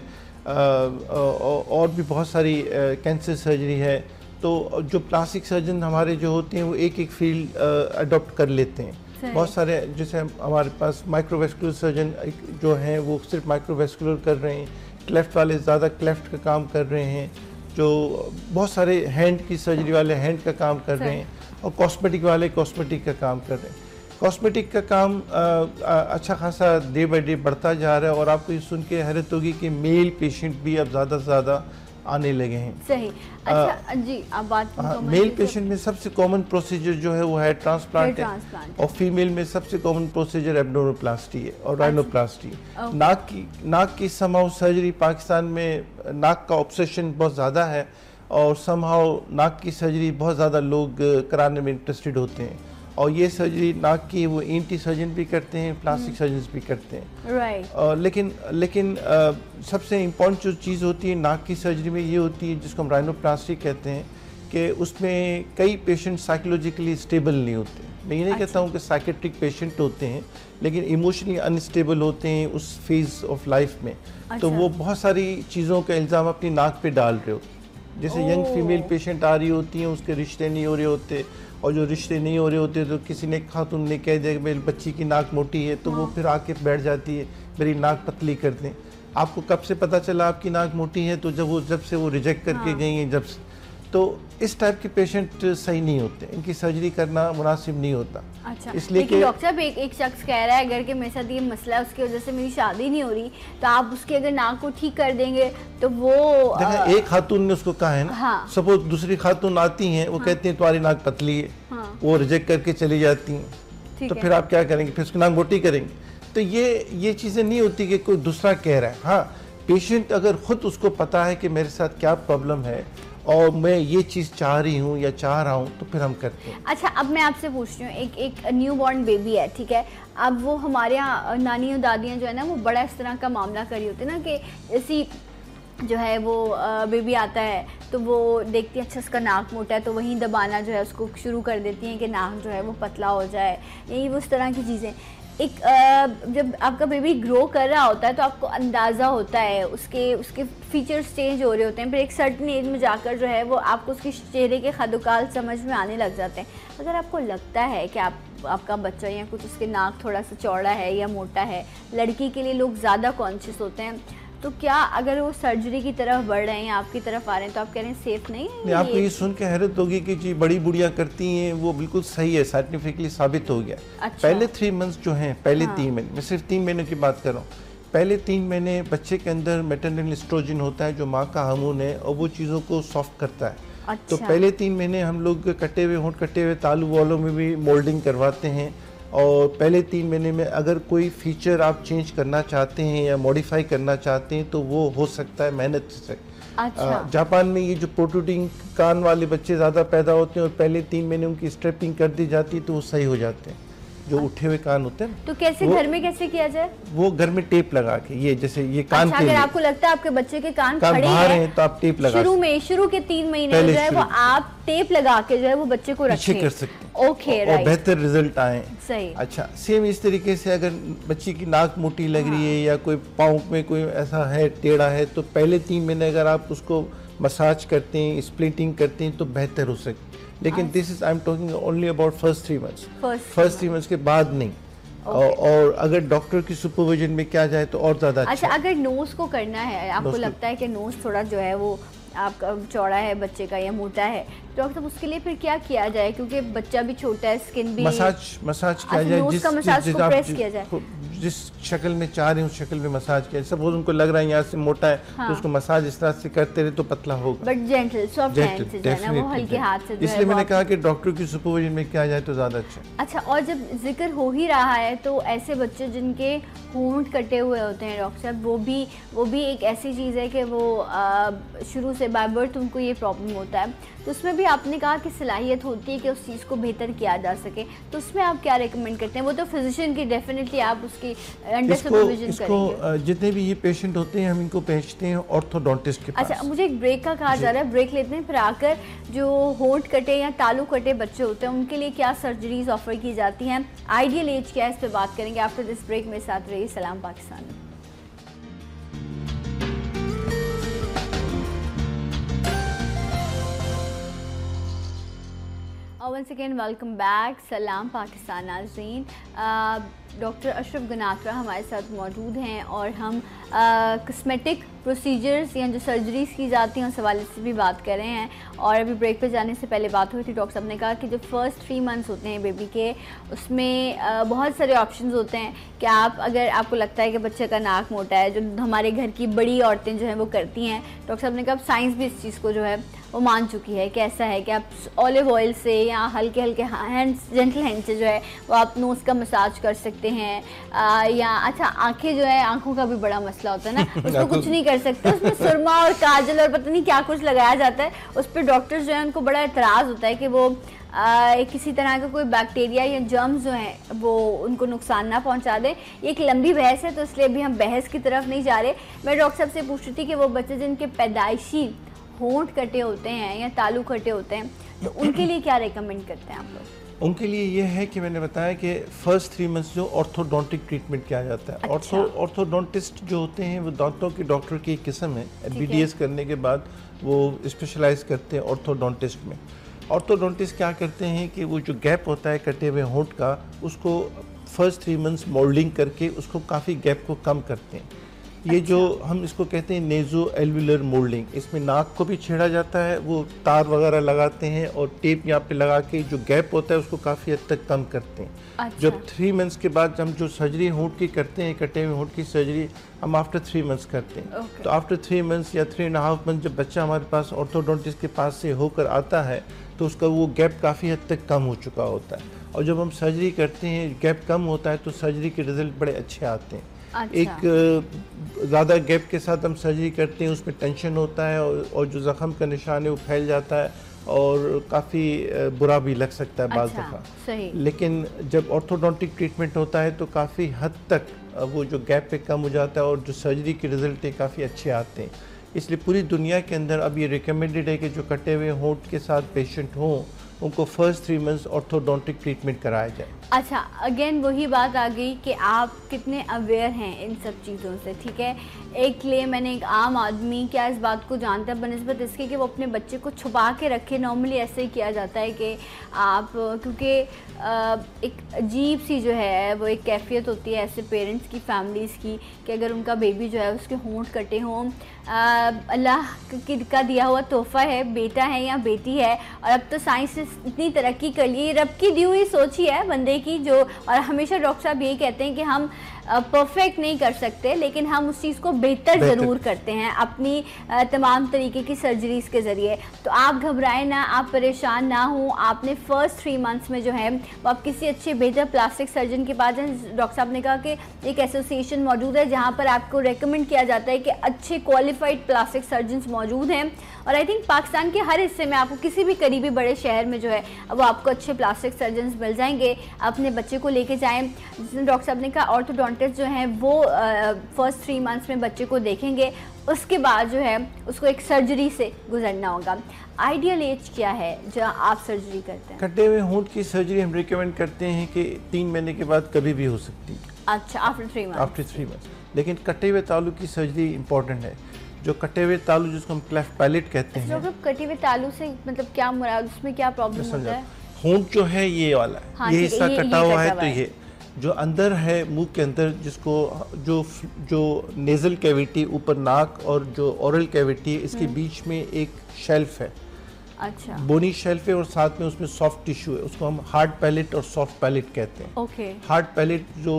और भी बहुत सारी कैंसर सर्जरी है। तो जो प्लास्टिक सर्जन हमारे जो होते हैं वो एक एक फ़ील्ड अडोप्ट कर लेते हैं। बहुत सारे जैसे हमारे पास माइक्रोवेस्कुलर सर्जन जो हैं वो सिर्फ़ माइक्रोवेस्कुलर कर रहे हैं। क्लेफ्ट वाले ज़्यादा क्लेफ्ट का काम कर रहे हैं जो बहुत सारे हैंड की सर्जरी वाले हैंड का काम कर रहे हैं और कॉस्मेटिक वाले कॉस्मेटिक का काम कर रहे हैं। कॉस्मेटिक का काम आ, आ, अच्छा खासा डे बाई डे बढ़ता जा रहा है और आपको ये सुन के हैरत होगी कि मेल पेशेंट भी अब ज़्यादा से ज़्यादा आने लगे हैं। सही। अच्छा जी अब बात हाँ, मेल पेशेंट में सबसे कॉमन प्रोसीजर जो है वो है ट्रांसप्लांट है। और फीमेल में सबसे कॉमन प्रोसीजर एबडोनोप्लास्टी है और राइनोप्लास्टी अच्छा। नाक की नाक की समाउ सर्जरी पाकिस्तान में नाक का ऑब्सेशन बहुत ज़्यादा है और समहाउ नाक की सर्जरी बहुत ज़्यादा लोग कराने में इंटरेस्टेड होते हैं। और ये सर्जरी नाक की वो एंटी सर्जन भी करते हैं प्लास्टिक सर्जन भी करते हैं right. और लेकिन लेकिन आ, सबसे इम्पोर्टेंट जो चीज़ होती है नाक की सर्जरी में ये होती है जिसको हम राइनोप्लास्टिक कहते हैं कि उसमें कई पेशेंट साइकोलॉजिकली स्टेबल नहीं होते मैं ये नहीं अच्छा। कहता हूँ कि साइकेट्रिक पेशेंट होते हैं लेकिन इमोशनली अनस्टेबल होते हैं उस फ़ेज़ ऑफ़ लाइफ में तो अच्छा। तो वो बहुत सारी चीज़ों का इल्ज़ाम अपनी नाक पे डाल रहे होते जैसे यंग फीमेल पेशेंट आ रही होती हैं उसके रिश्ते नहीं हो रहे होते और जो रिश्ते नहीं हो रहे होते तो किसी ने खातून ने कह दिया कि मेरी बच्ची की नाक मोटी है तो हाँ। वो फिर आके बैठ जाती है मेरी नाक पतली कर दें आपको कब से पता चला आपकी नाक मोटी है तो जब वो जब से वो रिजेक्ट करके हाँ। गई हैं जब से तो इस टाइप के पेशेंट सही नहीं होते। इनकी सर्जरी करना मुनासिब नहीं होता। अच्छा इसलिए कि डॉक्टर साहब एक एक शख्स कह रहा है अगर कि मेरे साथ ये मसला है उसकी वजह से मेरी शादी नहीं हो रही तो आप उसकी अगर नाक को ठीक कर देंगे तो वो आ... एक खातून ने उसको कहा है ना हाँ। सपोज़ दूसरी खातून आती हैं वो हाँ। कहती हैं तुम्हारी नाक पतली है हाँ। वो रिजेक्ट करके चली जाती हैं। तो फिर आप क्या करेंगे? फिर उसकी नाक मोटी करेंगे। तो ये ये चीज़ें नहीं होती कि कोई दूसरा कह रहा है। हाँ पेशेंट अगर खुद उसको पता है कि मेरे साथ क्या प्रॉब्लम है और मैं ये चीज़ चाह रही हूँ या चाह रहा हूँ तो फिर हम करते हैं। अच्छा अब मैं आपसे पूछती हूँ, एक एक न्यू बॉर्न बेबी है, ठीक है? अब वो हमारे यहाँ नानी और दादियाँ जो है ना, वो बड़ा इस तरह का मामला करी होती है ना कि ऐसी जो है वो बेबी आता है तो वो देखती है अच्छा उसका नाक मोटा है तो वहीं दबाना जो है उसको शुरू कर देती हैं कि नाक जो है वो पतला हो जाए। यही वो उस तरह की चीज़ें। एक जब आपका बेबी ग्रो कर रहा होता है तो आपको अंदाज़ा होता है, उसके उसके फीचर्स चेंज हो रहे होते हैं, फिर एक सर्टन एज में जाकर जो है वो आपको उसके चेहरे के खदुकाल समझ में आने लग जाते हैं। अगर आपको लगता है कि आप, आपका बच्चा या कुछ उसके नाक थोड़ा सा चौड़ा है या मोटा है, लड़की के लिए लोग ज़्यादा कॉन्शियस होते हैं तो क्या अगर वो सर्जरी की तरफ़ बढ़ रहे हैं आपकी तरफ़ आ रहे हैं तो आप कह रहे हैं सेफ़ नहीं है आपको ये सुन के हैरत होगी कि जी बड़ी बुढ़िया करती हैं वो बिल्कुल सही है साइंटिफिकली साबित हो गया अच्छा। पहले थ्री मंथ्स जो हैं पहले हाँ। तीन महीने मैं सिर्फ़ तीन महीने की बात कर रहा हूँ पहले तीन महीने बच्चे के अंदर मेटरनल स्ट्रोजिन होता है जो माँ का हार्मोन है और वो चीज़ों को सॉफ्ट करता है तो अच्छा। तो पहले तीन महीने हम लोग कटे हुए होंठ कटे हुए तालू वालों में भी मोल्डिंग करवाते हैं और पहले तीन महीने में अगर कोई फीचर आप चेंज करना चाहते हैं या मॉडिफाई करना चाहते हैं तो वो हो सकता है मेहनत से अच्छा। जापान में ये जो प्रोटोटिंग कान वाले बच्चे ज़्यादा पैदा होते हैं और पहले तीन महीने उनकी स्ट्रेपिंग कर दी जाती है तो वो सही हो जाते हैं जो उठे हुए कान होते हैं तो कैसे घर में कैसे किया जाए? वो घर में टेप लगा के ये जैसे ये कान अच्छा, अगर आपको लगता है आपके बच्चे के कान, कान खड़े हैं, हैं तो आप टेप लगा शुरू में शुरू के तीन महीने जो है वो आप टेप लगा के जो है वो बच्चे को रखे। कर सकते ओके और बेहतर रिज़ल्ट आए। सही। अच्छा सेम इस तरीके से अगर बच्ची की नाक मोटी लग रही है हाँ। या कोई पाँव में कोई ऐसा है टेढ़ा है तो पहले तीन महीने अगर आप उसको मसाज करते हैं स्प्लिटिंग करते हैं तो बेहतर हो सकती लेकिन this is I am talking only about first three months first three months के बाद नहीं। Okay. और, अगर डॉक्टर की सुपरविजन में क्या जाए तो और ज़्यादा अच्छा, अच्छा। अगर नोज़ को करना है आपको लगता है कि नोज़ थोड़ा जो है वो आपका चौड़ा है बच्चे का या मोटा है तो डॉक्टर उसके लिए फिर क्या किया जाए? क्योंकि बच्चा भी छोटा है स्किन भी मसाज मसाज किया जाए जिस, का मसाज जिस, को प्रेस किया जाए। जिस शक्ल में चाह रहे हैं उस शक्ल में मसाज किया सपोज़ उनको लग रहा है यहाँ से मोटा है हाँ। तो उसको मसाज इस तरह से करते रहे तो पतला होगा। बट जेंटल सॉफ्ट हैंड से जो है ना वो हल्के हाथ से इसलिए मैंने कहा कि डॉक्टर की सुपरविजन में किया जाए तो ज़्यादा अच्छा अच्छा और जब ज़िक्र हो ही रहा है तो ऐसे बच्चे जिनके होंठ कटे हुए होते हैं डॉक्टर साहब वो भी वो भी एक ऐसी चीज़ है कि वो शुरू से बाय बर्थ उनको ये प्रॉब्लम होता है। तो उसमें भी आपने कहा कि सलाहियत होती है कि उस चीज़ को बेहतर किया जा सके। तो उसमें आप क्या रिकमेंड करते हैं? वो तो फिजिशियन की डेफिनेटली आप उसकी अंडर इसको सुपरविजन करेंगे। जितने भी ये पेशेंट होते हैं हम इनको भेजते हैं ऑर्थोडोंटिस्ट के पास। अच्छा मुझे एक ब्रेक का कहा जा। रहा है ब्रेक लेते हैं। फिर आकर जो होंठ कटे या तालू कटे बच्चे होते हैं उनके लिए क्या सर्जरीज ऑफ़र की जाती हैं? आइडियल एज क्या है? इस पर बात करेंगे। आफ्टर दिस ब्रेक मेरे साथ रही Salam Pakistan. Once again welcome back Salam Pakistan Nazeen doctor Ashraf Ganatra हमारे साथ मौजूद हैं और हम कस्मेटिक प्रोसीजर्स या जो सर्जरीज की जाती हैं उस हवाले से भी बात कर रहे हैं। और अभी ब्रेक पे जाने से पहले बात हुई थी डॉक्टर साहब ने कहा कि जो फ़र्स्ट थ्री मंथ्स होते हैं बेबी के उसमें अ, बहुत सारे ऑप्शंस होते हैं कि आप अगर आपको लगता है कि बच्चे का नाक मोटा है जो हमारे घर की बड़ी औरतें जो हैं वो करती हैं डॉक्टर साहब ने कहा साइंस भी इस चीज़ को जो है वो मान चुकी है कि ऐसा है कि आप ऑलिव ऑयल से या हल्के हल्के हैंड्स जेंटल हैंड से जो है वो आप नोज़ का मसाज कर सकते हैं। आ, या अच्छा आँखें जो है आँखों का भी बड़ा मसला होता है ना उसको कुछ नहीं कर सकते उसमें सुरमा और काजल और पता नहीं क्या कुछ लगाया जाता है उस पर डॉक्टर्स जो है उनको बड़ा एतराज़ होता है कि वो आ, किसी तरह का कोई बैक्टीरिया या जर्म्स जो हैं वो उनको नुकसान ना पहुँचा दे। ये एक लंबी बहस है तो इसलिए भी हम बहस की तरफ़ नहीं जा रहे। मैं डॉक्टर साहब से पूछ रही थी कि वो बच्चे जिनके पैदाइशी होंठ कटे होते हैं या तालू कटे होते हैं तो उनके लिए क्या रेकमेंड करते हैं आप लोग? उनके लिए ये है कि मैंने बताया कि फ़र्स्ट थ्री मंथ्स जो ऑर्थोडोंटिक ट्रीटमेंट किया जाता है ऑर्थो अच्छा। ऑर्थोडोंटिस्ट जो होते हैं वो दांतों के डॉक्टर की एक किस्म है है। बीडीएस करने के बाद वो स्पेशलाइज करते हैं ऑर्थोडोंटिस्ट में ऑर्थोडोंटिस्ट क्या करते हैं कि वो जो गैप होता है कटे हुए होंठ का उसको फ़र्स्ट थ्री मंथ्स मोल्डिंग करके उसको काफ़ी गैप को कम करते हैं ये जो हम इसको कहते हैं नेजो एल्वुलर मोल्डिंग इसमें नाक को भी छेड़ा जाता है वो तार वगैरह लगाते हैं और टेप यहाँ पे लगा के जो गैप होता है उसको काफ़ी हद तक कम करते हैं अच्छा। जब थ्री मंथ्स के बाद हम जो सर्जरी होंठ की करते हैं कटे हुए होंठ की सर्जरी हम आफ्टर थ्री मंथ्स करते हैं Okay. तो आफ्टर थ्री मंथ्स या थ्री एंड हाफ़ मंथ जब बच्चा हमारे पास ऑर्थोडोंटिस्ट के पास से होकर आता है तो उसका वो गैप काफ़ी हद तक कम हो चुका होता है और जब हम सर्जरी करते हैं गैप कम होता है तो सर्जरी के रिज़ल्ट बड़े अच्छे आते हैं अच्छा। एक ज़्यादा गैप के साथ हम सर्जरी करते हैं उसमें टेंशन होता है और, और जो ज़ख़म का निशान है वो फैल जाता है और काफ़ी बुरा भी लग सकता है बाज़ अच्छा दफ़ा। लेकिन जब ऑर्थोडोंटिक ट्रीटमेंट होता है तो काफ़ी हद तक वो जो गैप पे कम हो जाता है और जो सर्जरी के रिज़ल्ट है काफ़ी अच्छे आते हैं। इसलिए पूरी दुनिया के अंदर अब ये रिकमेंडेड है कि जो कटे हुए होंठ के साथ पेशेंट हों उनको first three months orthodontic treatment कराया जाए। अच्छा अगेन वही बात आ गई कि आप कितने अवेयर हैं इन सब चीज़ों से, ठीक है? एक लिए मैंने एक आम आदमी, क्या इस बात को जानता है? बनस्बत इसके कि वो अपने बच्चे को छुपा के रखे। नॉर्मली ऐसे ही किया जाता है कि आप, क्योंकि एक अजीब सी जो है, वो एक कैफियत होती है ऐसे पेरेंट्स की फैमिलीज़ की, कि अगर उनका बेबी जो है उसके होंठ कटे हों अल्लाह का दिया हुआ तोहफ़ा है, बेटा है या बेटी है, और अब तो साइंस ने इतनी तरक्की कर ली रब की दी हुई सोच ही है बंदे की जो, और हमेशा डॉक्टर साहब यही कहते हैं कि हम परफेक्ट नहीं कर सकते लेकिन हम उस चीज़ को बेहतर। ज़रूर करते हैं अपनी तमाम तरीके की सर्जरीज के ज़रिए। तो आप घबराएँ ना आप परेशान ना हो। आपने फ़र्स्ट थ्री मंथ्स में जो है वो आप किसी अच्छे बेहतर प्लास्टिक सर्जन के पास जाएँ। डॉक्टर साहब ने कहा कि एक एसोसिएशन मौजूद है जहाँ पर आपको रिकमेंड किया जाता है कि अच्छे क्वालिफाइड प्लास्टिक सर्जन मौजूद हैं। और आई थिंक पाकिस्तान के हर हिस्से में आपको किसी भी करीबी बड़े शहर में जो है वो आपको अच्छे प्लास्टिक सर्जन मिल जाएँगे। अपने बच्चे को लेके जाएँ। जिसने डॉक्टर साहब ने कहा ऑर्थोडोंटिस्ट जो हैं वो फ़र्स्ट थ्री मंथ्स में बच्चे को देखेंगे उसके बाद जो है उसको एक सर्जरी से गुजरना होगा। आइडियल एज क्या है जहाँ आप सर्जरी करते हैं? कटे हुए होंठ की सर्जरी हम रिकमेंड करते हैं कि तीन महीने के बाद कभी भी हो सकती है। अच्छा after three month after three months लेकिन कटे हुए तालू की सर्जरी इंपॉर्टेंट है। जो कटे हुए तालू जिसको हम क्लेफ्ट पैलेट कहते हैं। डॉक्टर कटे हुए तालू से मतलब क्या मुराद उसमें क्या प्रॉब्लम होता है? होंठ जो है ये वाला है। हाँ, ये हिस्सा कटा हुआ है तो ये। जो अंदर है मुँह के अंदर जिसको जो जो नेजल कैविटी ऊपर नाक और जो औरल कैविटी है हम्म। इसके बीच में एक शेल्फ है। अच्छा। बोनी शेल्फ है और साथ में उसमें सॉफ्ट टिश्यू है। उसको हम हार्ड पैलेट और सॉफ्ट पैलेट कहते हैं। ओके हार्ड पैलेट जो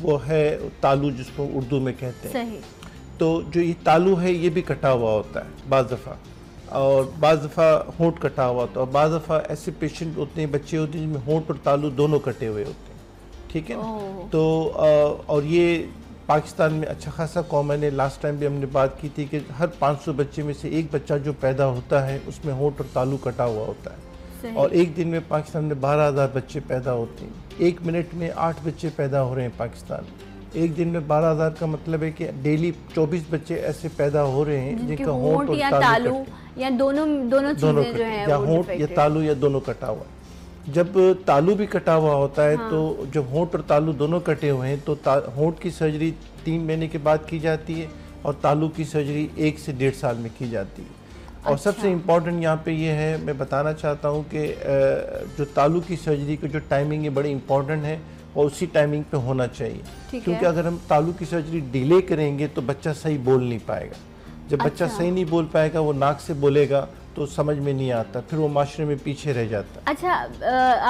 वो है तालू जिसको उर्दू में कहते हैं। सही। तो जो ये तालू है ये भी कटा हुआ होता है बाज़ दफ़ा। और बाज़ दफ़ा होंठ कटा हुआ होता है और बाज़ दफ़ा ऐसे पेशेंट होते हैं बच्चे होते हैं जिनमें होंठ और तालू दोनों कटे हुए होते हैं। ठीक है ना? तो और ये पाकिस्तान में अच्छा खासा कॉमन है। लास्ट टाइम भी हमने बात की थी कि हर 500 बच्चे में से एक बच्चा जो पैदा होता है उसमें होंठ और तालू कटा हुआ होता है। और एक दिन में पाकिस्तान में बारह हज़ार बच्चे पैदा होते हैं। एक मिनट में आठ बच्चे पैदा हो रहे हैं पाकिस्तान। एक दिन में बारह हज़ार का मतलब है कि डेली चौबीस बच्चे ऐसे पैदा हो रहे हैं जिनका होंठ होंठ और या तालू या दोनों दोनों दोनों चीज़ें जो है या होंठ या तालू या दोनों कटा हुआ है। जब तालू भी कटा हुआ होता है हाँ। तो जब होंठ और तालू दोनों कटे हुए हैं तो ता- होंठ की सर्जरी तीन महीने के बाद की जाती है और तालू की सर्जरी एक से डेढ़ साल में की जाती है और अच्छा। सबसे इम्पोर्टेंट यहाँ पे ये है मैं बताना चाहता हूँ कि जो तालू की सर्जरी की जो टाइमिंग है बड़ी इम्पोर्टेंट है और उसी टाइमिंग पे होना चाहिए क्योंकि अगर हम तालू की सर्जरी डिले करेंगे तो बच्चा सही बोल नहीं पाएगा जब बच्चा अच्छा। सही नहीं बोल पाएगा वो नाक से बोलेगा तो समझ में नहीं आता फिर वो माशरे में पीछे रह जाता। अच्छा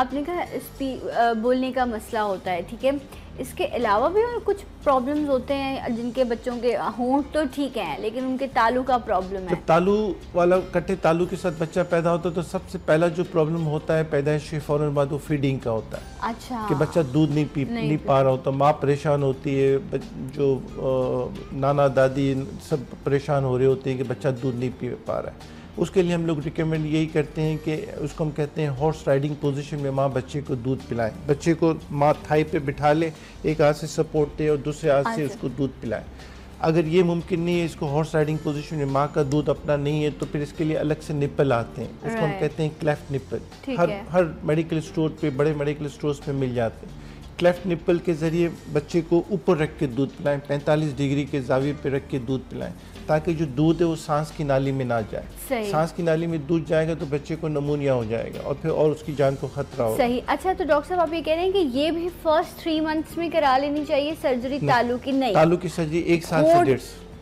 आपने कहा बोलने का मसला होता है ठीक है? इसके अलावा भी और कुछ प्रॉब्लम्स होते हैं जिनके बच्चों के होंठ तो ठीक हैं लेकिन उनके तालू का प्रॉब्लम है। तालू वाला कट्टे तालू के साथ बच्चा पैदा होता है तो सबसे पहला जो प्रॉब्लम होता है पैदाइश के फ़ौरन बाद वो फीडिंग का होता है। अच्छा। कि बच्चा दूध नहीं पी नहीं नहीं, पा। रहा होता माँ परेशान होती है जो नाना दादी सब परेशान हो रहे होते हैं कि बच्चा दूध नहीं पी पा रहा है। उसके लिए हम लोग रिकमेंड यही करते हैं कि उसको हम कहते हैं हॉर्स राइडिंग पोजीशन में माँ बच्चे को दूध पिलाएँ। बच्चे को माँ थाई पे बिठा ले एक हाथ से सपोर्ट दे और दूसरे हाथ से अच्छा। उसको दूध पिलाएँ। अगर ये मुमकिन नहीं है इसको हॉर्स राइडिंग पोजीशन में माँ का दूध अपना नहीं है तो फिर इसके लिए अलग से निप्पल आते हैं। उसको हम कहते हैं क्लेफ्ट निप्पल हर हर मेडिकल स्टोर पे बड़े मेडिकल स्टोर्स पे मिल जाते हैं। क्लेफ्ट निप्पल के ज़रिए बच्चे को ऊपर रख के दूध पिलाएँ 45 डिग्री के जाविये पे रख के दूध पिलाएँ ताकि जो दूध है वो सांस की नाली में ना जाए। सांस की नाली में दूध जाएगा तो बच्चे को नमूनिया हो जाएगा और फिर और उसकी जान को खतरा होगा। सही। अच्छा तो डॉक्टर साहब आप ये कह रहे हैं कि ये भी फ़र्स्ट थ्री मंथ्स में करा लेनी चाहिए सर्जरी तालू की? नहीं। तालू की सर्जरी एक साल से डेढ़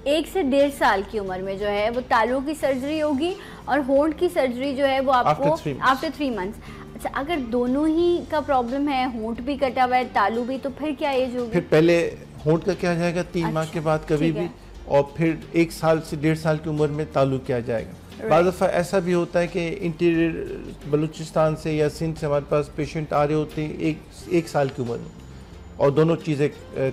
एक से डेढ़ साल की उम्र में जो है वो तालू की सर्जरी होगी और होंठ की सर्जरी जो है वो आपको. आफ्टर थ्री मंथ्स अच्छा अगर दोनों ही का प्रॉब्लम है होंठ भी कटा हुआ है तालू भी तो फिर क्या एज होगी? फिर पहले होंठ का क्या जाएगा? तीन अच्छा, माह के बाद कभी भी और फिर एक साल से डेढ़ साल की उम्र में तालु किया जाएगा? बाद दफ़ा ऐसा भी होता है कि इंटीरियर बलूचिस्तान से या सिंध से हमारे पास पेशेंट आ रहे होते हैं एक एक साल की उम्र में और दोनों चीज़ें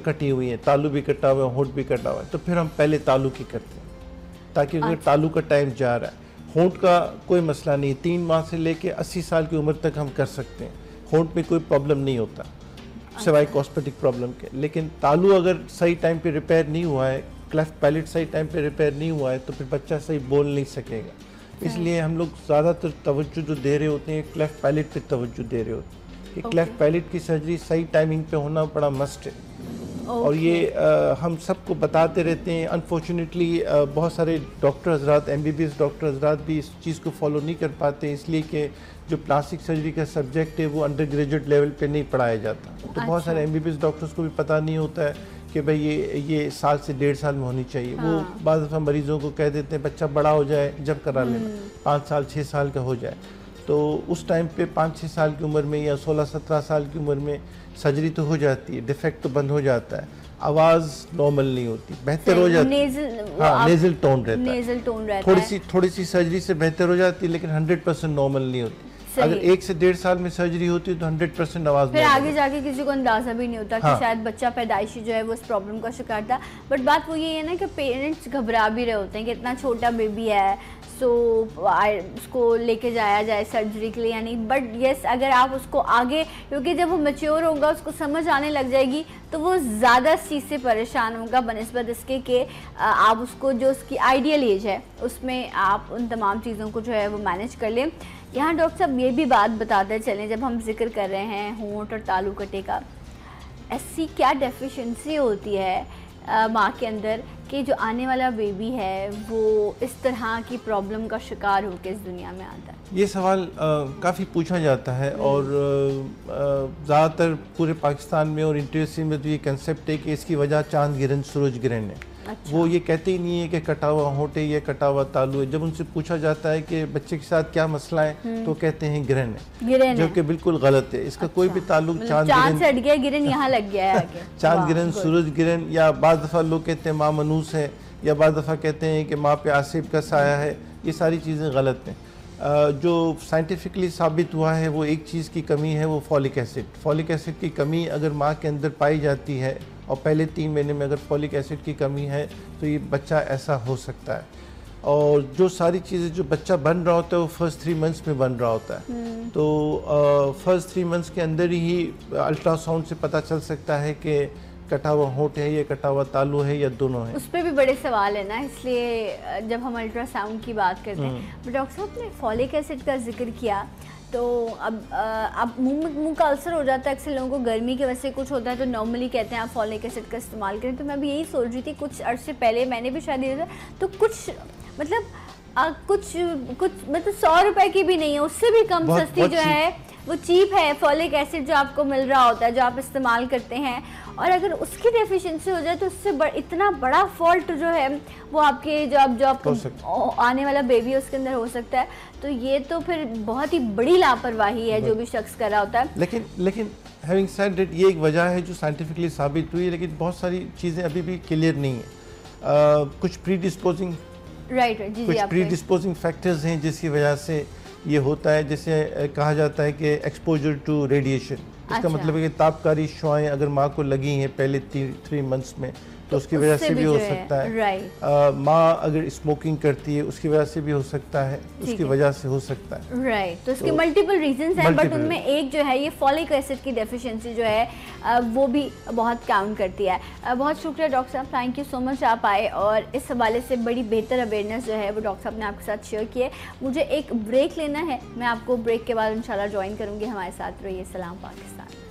कटी हुई हैं। तालू भी कटा हुआ है होंठ भी कटा हुआ है तो फिर हम पहले तालू की करते हैं ताकि अगर अच्छा। तालू का टाइम जा रहा है होंठ का कोई मसला नहीं तीन माह से लेके अस्सी साल की उम्र तक हम कर सकते हैं। होंठ में कोई प्रॉब्लम नहीं होता सिवाय कॉस्मेटिक प्रॉब्लम के। लेकिन तालू अगर सही टाइम पे रिपेयर नहीं हुआ है क्लेफ्ट पैलेट सही टाइम पे रिपेयर नहीं हुआ है तो फिर बच्चा सही बोल नहीं सकेगा। इसलिए हम लोग ज़्यादातर तवज्जो जो दे रहे होते हैं क्लेफ्ट पैलेट पे तवज्जो दे रहे होते हैं कि क्लेफ्ट पैलेट की सर्जरी सही टाइमिंग पे होना बड़ा मस्ट है। और ये अ, हम सबको बताते रहते हैं। अनफॉर्चुनेटली बहुत सारे डॉक्टर हजरात एम बी एस डॉक्टर हजरात भी इस चीज़ को फॉलो नहीं कर पाते इसलिए कि जो प्लास्टिक सर्जरी का सब्जेक्ट है वो अंडर ग्रेजुएट लेवल पे नहीं पढ़ाया जाता। तो अच्छा। बहुत सारे M B B S doctors को भी पता नहीं होता है कि भाई ये ये साल से डेढ़ साल में होनी चाहिए। वो हाँ। बाद दफ़ा मरीजों को कह देते हैं बच्चा बड़ा हो जाए जब करा लेना। पाँच साल छः साल का हो जाए। तो उस टाइम पे पाँच छः साल की उम्र में या सोलह सत्रह साल की उम्र में सर्जरी तो हो जाती है डिफेक्ट तो बंद हो जाता है। आवाज़ नॉर्मल नहीं होती बेहतर हो जाती। है नेजल हाँ नेजल टोन रहता है। नेजल टोन रहता थोड़ी सी थोड़ी सी सर्जरी से बेहतर हो जाती है लेकिन हंड्रेड परसेंट नॉर्मल नहीं होती। अगर एक से डेढ़ साल में सर्जरी होती है तो हंड्रेड परसेंट आवाज़ फिर आगे जाके किसी को अंदाज़ा भी नहीं होता हाँ। कि। शायद बच्चा पैदाइशी जो है वो इस प्रॉब्लम का शिकार था। बट बात वो ये है ना कि पेरेंट्स घबरा भी रहे होते हैं कि इतना छोटा बेबी है सो उसको लेके जाया जाए सर्जरी के लिए, यानी बट येस अगर आप उसको आगे, क्योंकि जब वो मेच्योर होगा, उसको समझ आने लग जाएगी तो वो ज़्यादा इस चीज़ से परेशान होगा बनस्बत इसके कि आप उसको जो उसकी आइडियल एज है, उसमें आप उन तमाम चीज़ों को जो है वो मैनेज कर लें। यहाँ डॉक्टर साहब ये भी बात बताते चलें, जब हम ज़िक्र कर रहे हैं होंठ और तालू कटे का, ऐसी क्या डेफिशिएंसी होती है माँ के अंदर? कि जो आने वाला बेबी है वो इस तरह की प्रॉब्लम का शिकार होकर इस दुनिया में आता है। ये सवाल काफ़ी पूछा जाता है और ज़्यादातर पूरे पाकिस्तान में और इंटरसी में तो ये कंसेप्ट है कि इसकी वजह चाँद गिरन सूरज गिरन है। अच्छा। वो ये कहते ही नहीं है कि कटा हुआ होटे या कटा हुआ तालू है। जब उनसे पूछा जाता है कि बच्चे के साथ क्या मसला है हम्म। तो कहते हैं गिरन है गिरन जो कि बिल्कुल गलत है। इसका कोई भी अच्छा। ताल्लुक मतलब चाँद चाँद से गया गिरन यहाँ लग गया है चाँद गिरन सूरज गिरन या बाद दफ़ा लोग कहते हैं माँ मनूस है या बाद दफ़ा कहते हैं कि माँ पे आसिफ का साया है ये सारी चीज़ें गलत हैं। जो साइंटिफिकली साबित हुआ है वो एक चीज़ की कमी है वो फॉलिक एसिड। फॉलिक एसिड की कमी अगर माँ के अंदर पाई जाती है और पहले तीन महीने में अगर फॉलिक एसिड की कमी है तो ये बच्चा ऐसा हो सकता है और जो सारी चीज़ें जो बच्चा बन रहा होता है वो फ़र्स्ट थ्री मंथ्स में बन रहा होता है हम्म। तो फ़र्स्ट थ्री मंथ्स के अंदर ही अल्ट्रासाउंड से पता चल सकता है कि कटा हुआ होंठ है या कटा हुआ तालू है या दोनों है उस पर भी बड़े सवाल है ना इसलिए जब हम अल्ट्रासाउंड की बात करते हम्म। हैं डॉक्टर साहब ने फॉलिक एसिड का ज़िक्र किया तो अब अब मुँह में मुँह का अल्सर हो जाता है अक्सर लोगों को गर्मी की वजह से कुछ होता है तो नॉर्मली कहते हैं आप फॉलिक एसिड का इस्तेमाल करें। तो मैं भी यही सोच रही थी कुछ अर्से पहले मैंने भी शायद दिया था तो कुछ मतलब अ, कुछ कुछ मतलब सौ रुपए की भी नहीं है उससे भी कम बहुत- सस्ती बहुत जो है वो चीप है फॉलिक एसिड जो आपको मिल रहा होता है जो आप इस्तेमाल करते हैं। और अगर उसकी डेफिशिएंसी हो जाए तो उससे बड़, इतना बड़ा फॉल्ट जो है वो आपके जो आप जो आपको आने वाला बेबी है उसके अंदर हो सकता है। तो ये तो फिर बहुत ही बड़ी लापरवाही है जो भी शख्स कर रहा होता है। लेकिन लेकिन हैविंग सेड दैट ये एक वजह है जो साइंटिफिकली साबित हुई है लेकिन बहुत सारी चीज़ें अभी भी क्लियर नहीं है। अ, कुछ प्री डिस्पोजिंग राइट जी जी कुछ प्री डिस्पोजिंग फैक्टर्स हैं जिसकी वजह से ये होता है। जैसे कहा जाता है कि एक्सपोजर टू रेडिएशन इसका अच्छा। मतलब है कि तापकारी शुआएँ अगर माँ को लगी हैं पहले थ्री मंथ्स में तो उसकी वजह से भी भी हो सकता है. माँ अगर स्मोकिंग करती है उसकी वजह से भी हो सकता है उसकी वजह से हो सकता है। राइट तो इसके तो- मल्टीपल रीजंस हैं बट उनमें एक जो है ये फॉलिक एसिड की डेफिशिएंसी जो है वो भी बहुत काउंट करती है। बहुत शुक्रिया डॉक्टर साहब थैंक यू सो मच आप आए और इस हवाले से बड़ी बेहतर अवेयरनेस जो है वो डॉक्टर साहब ने आपके साथ शेयर की है मुझे एक ब्रेक लेना है मैं आपको ब्रेक के बाद इंशाल्लाह ज्वाइन करूँगी। हमारे साथ रहिए सलाम पाकिस्तान।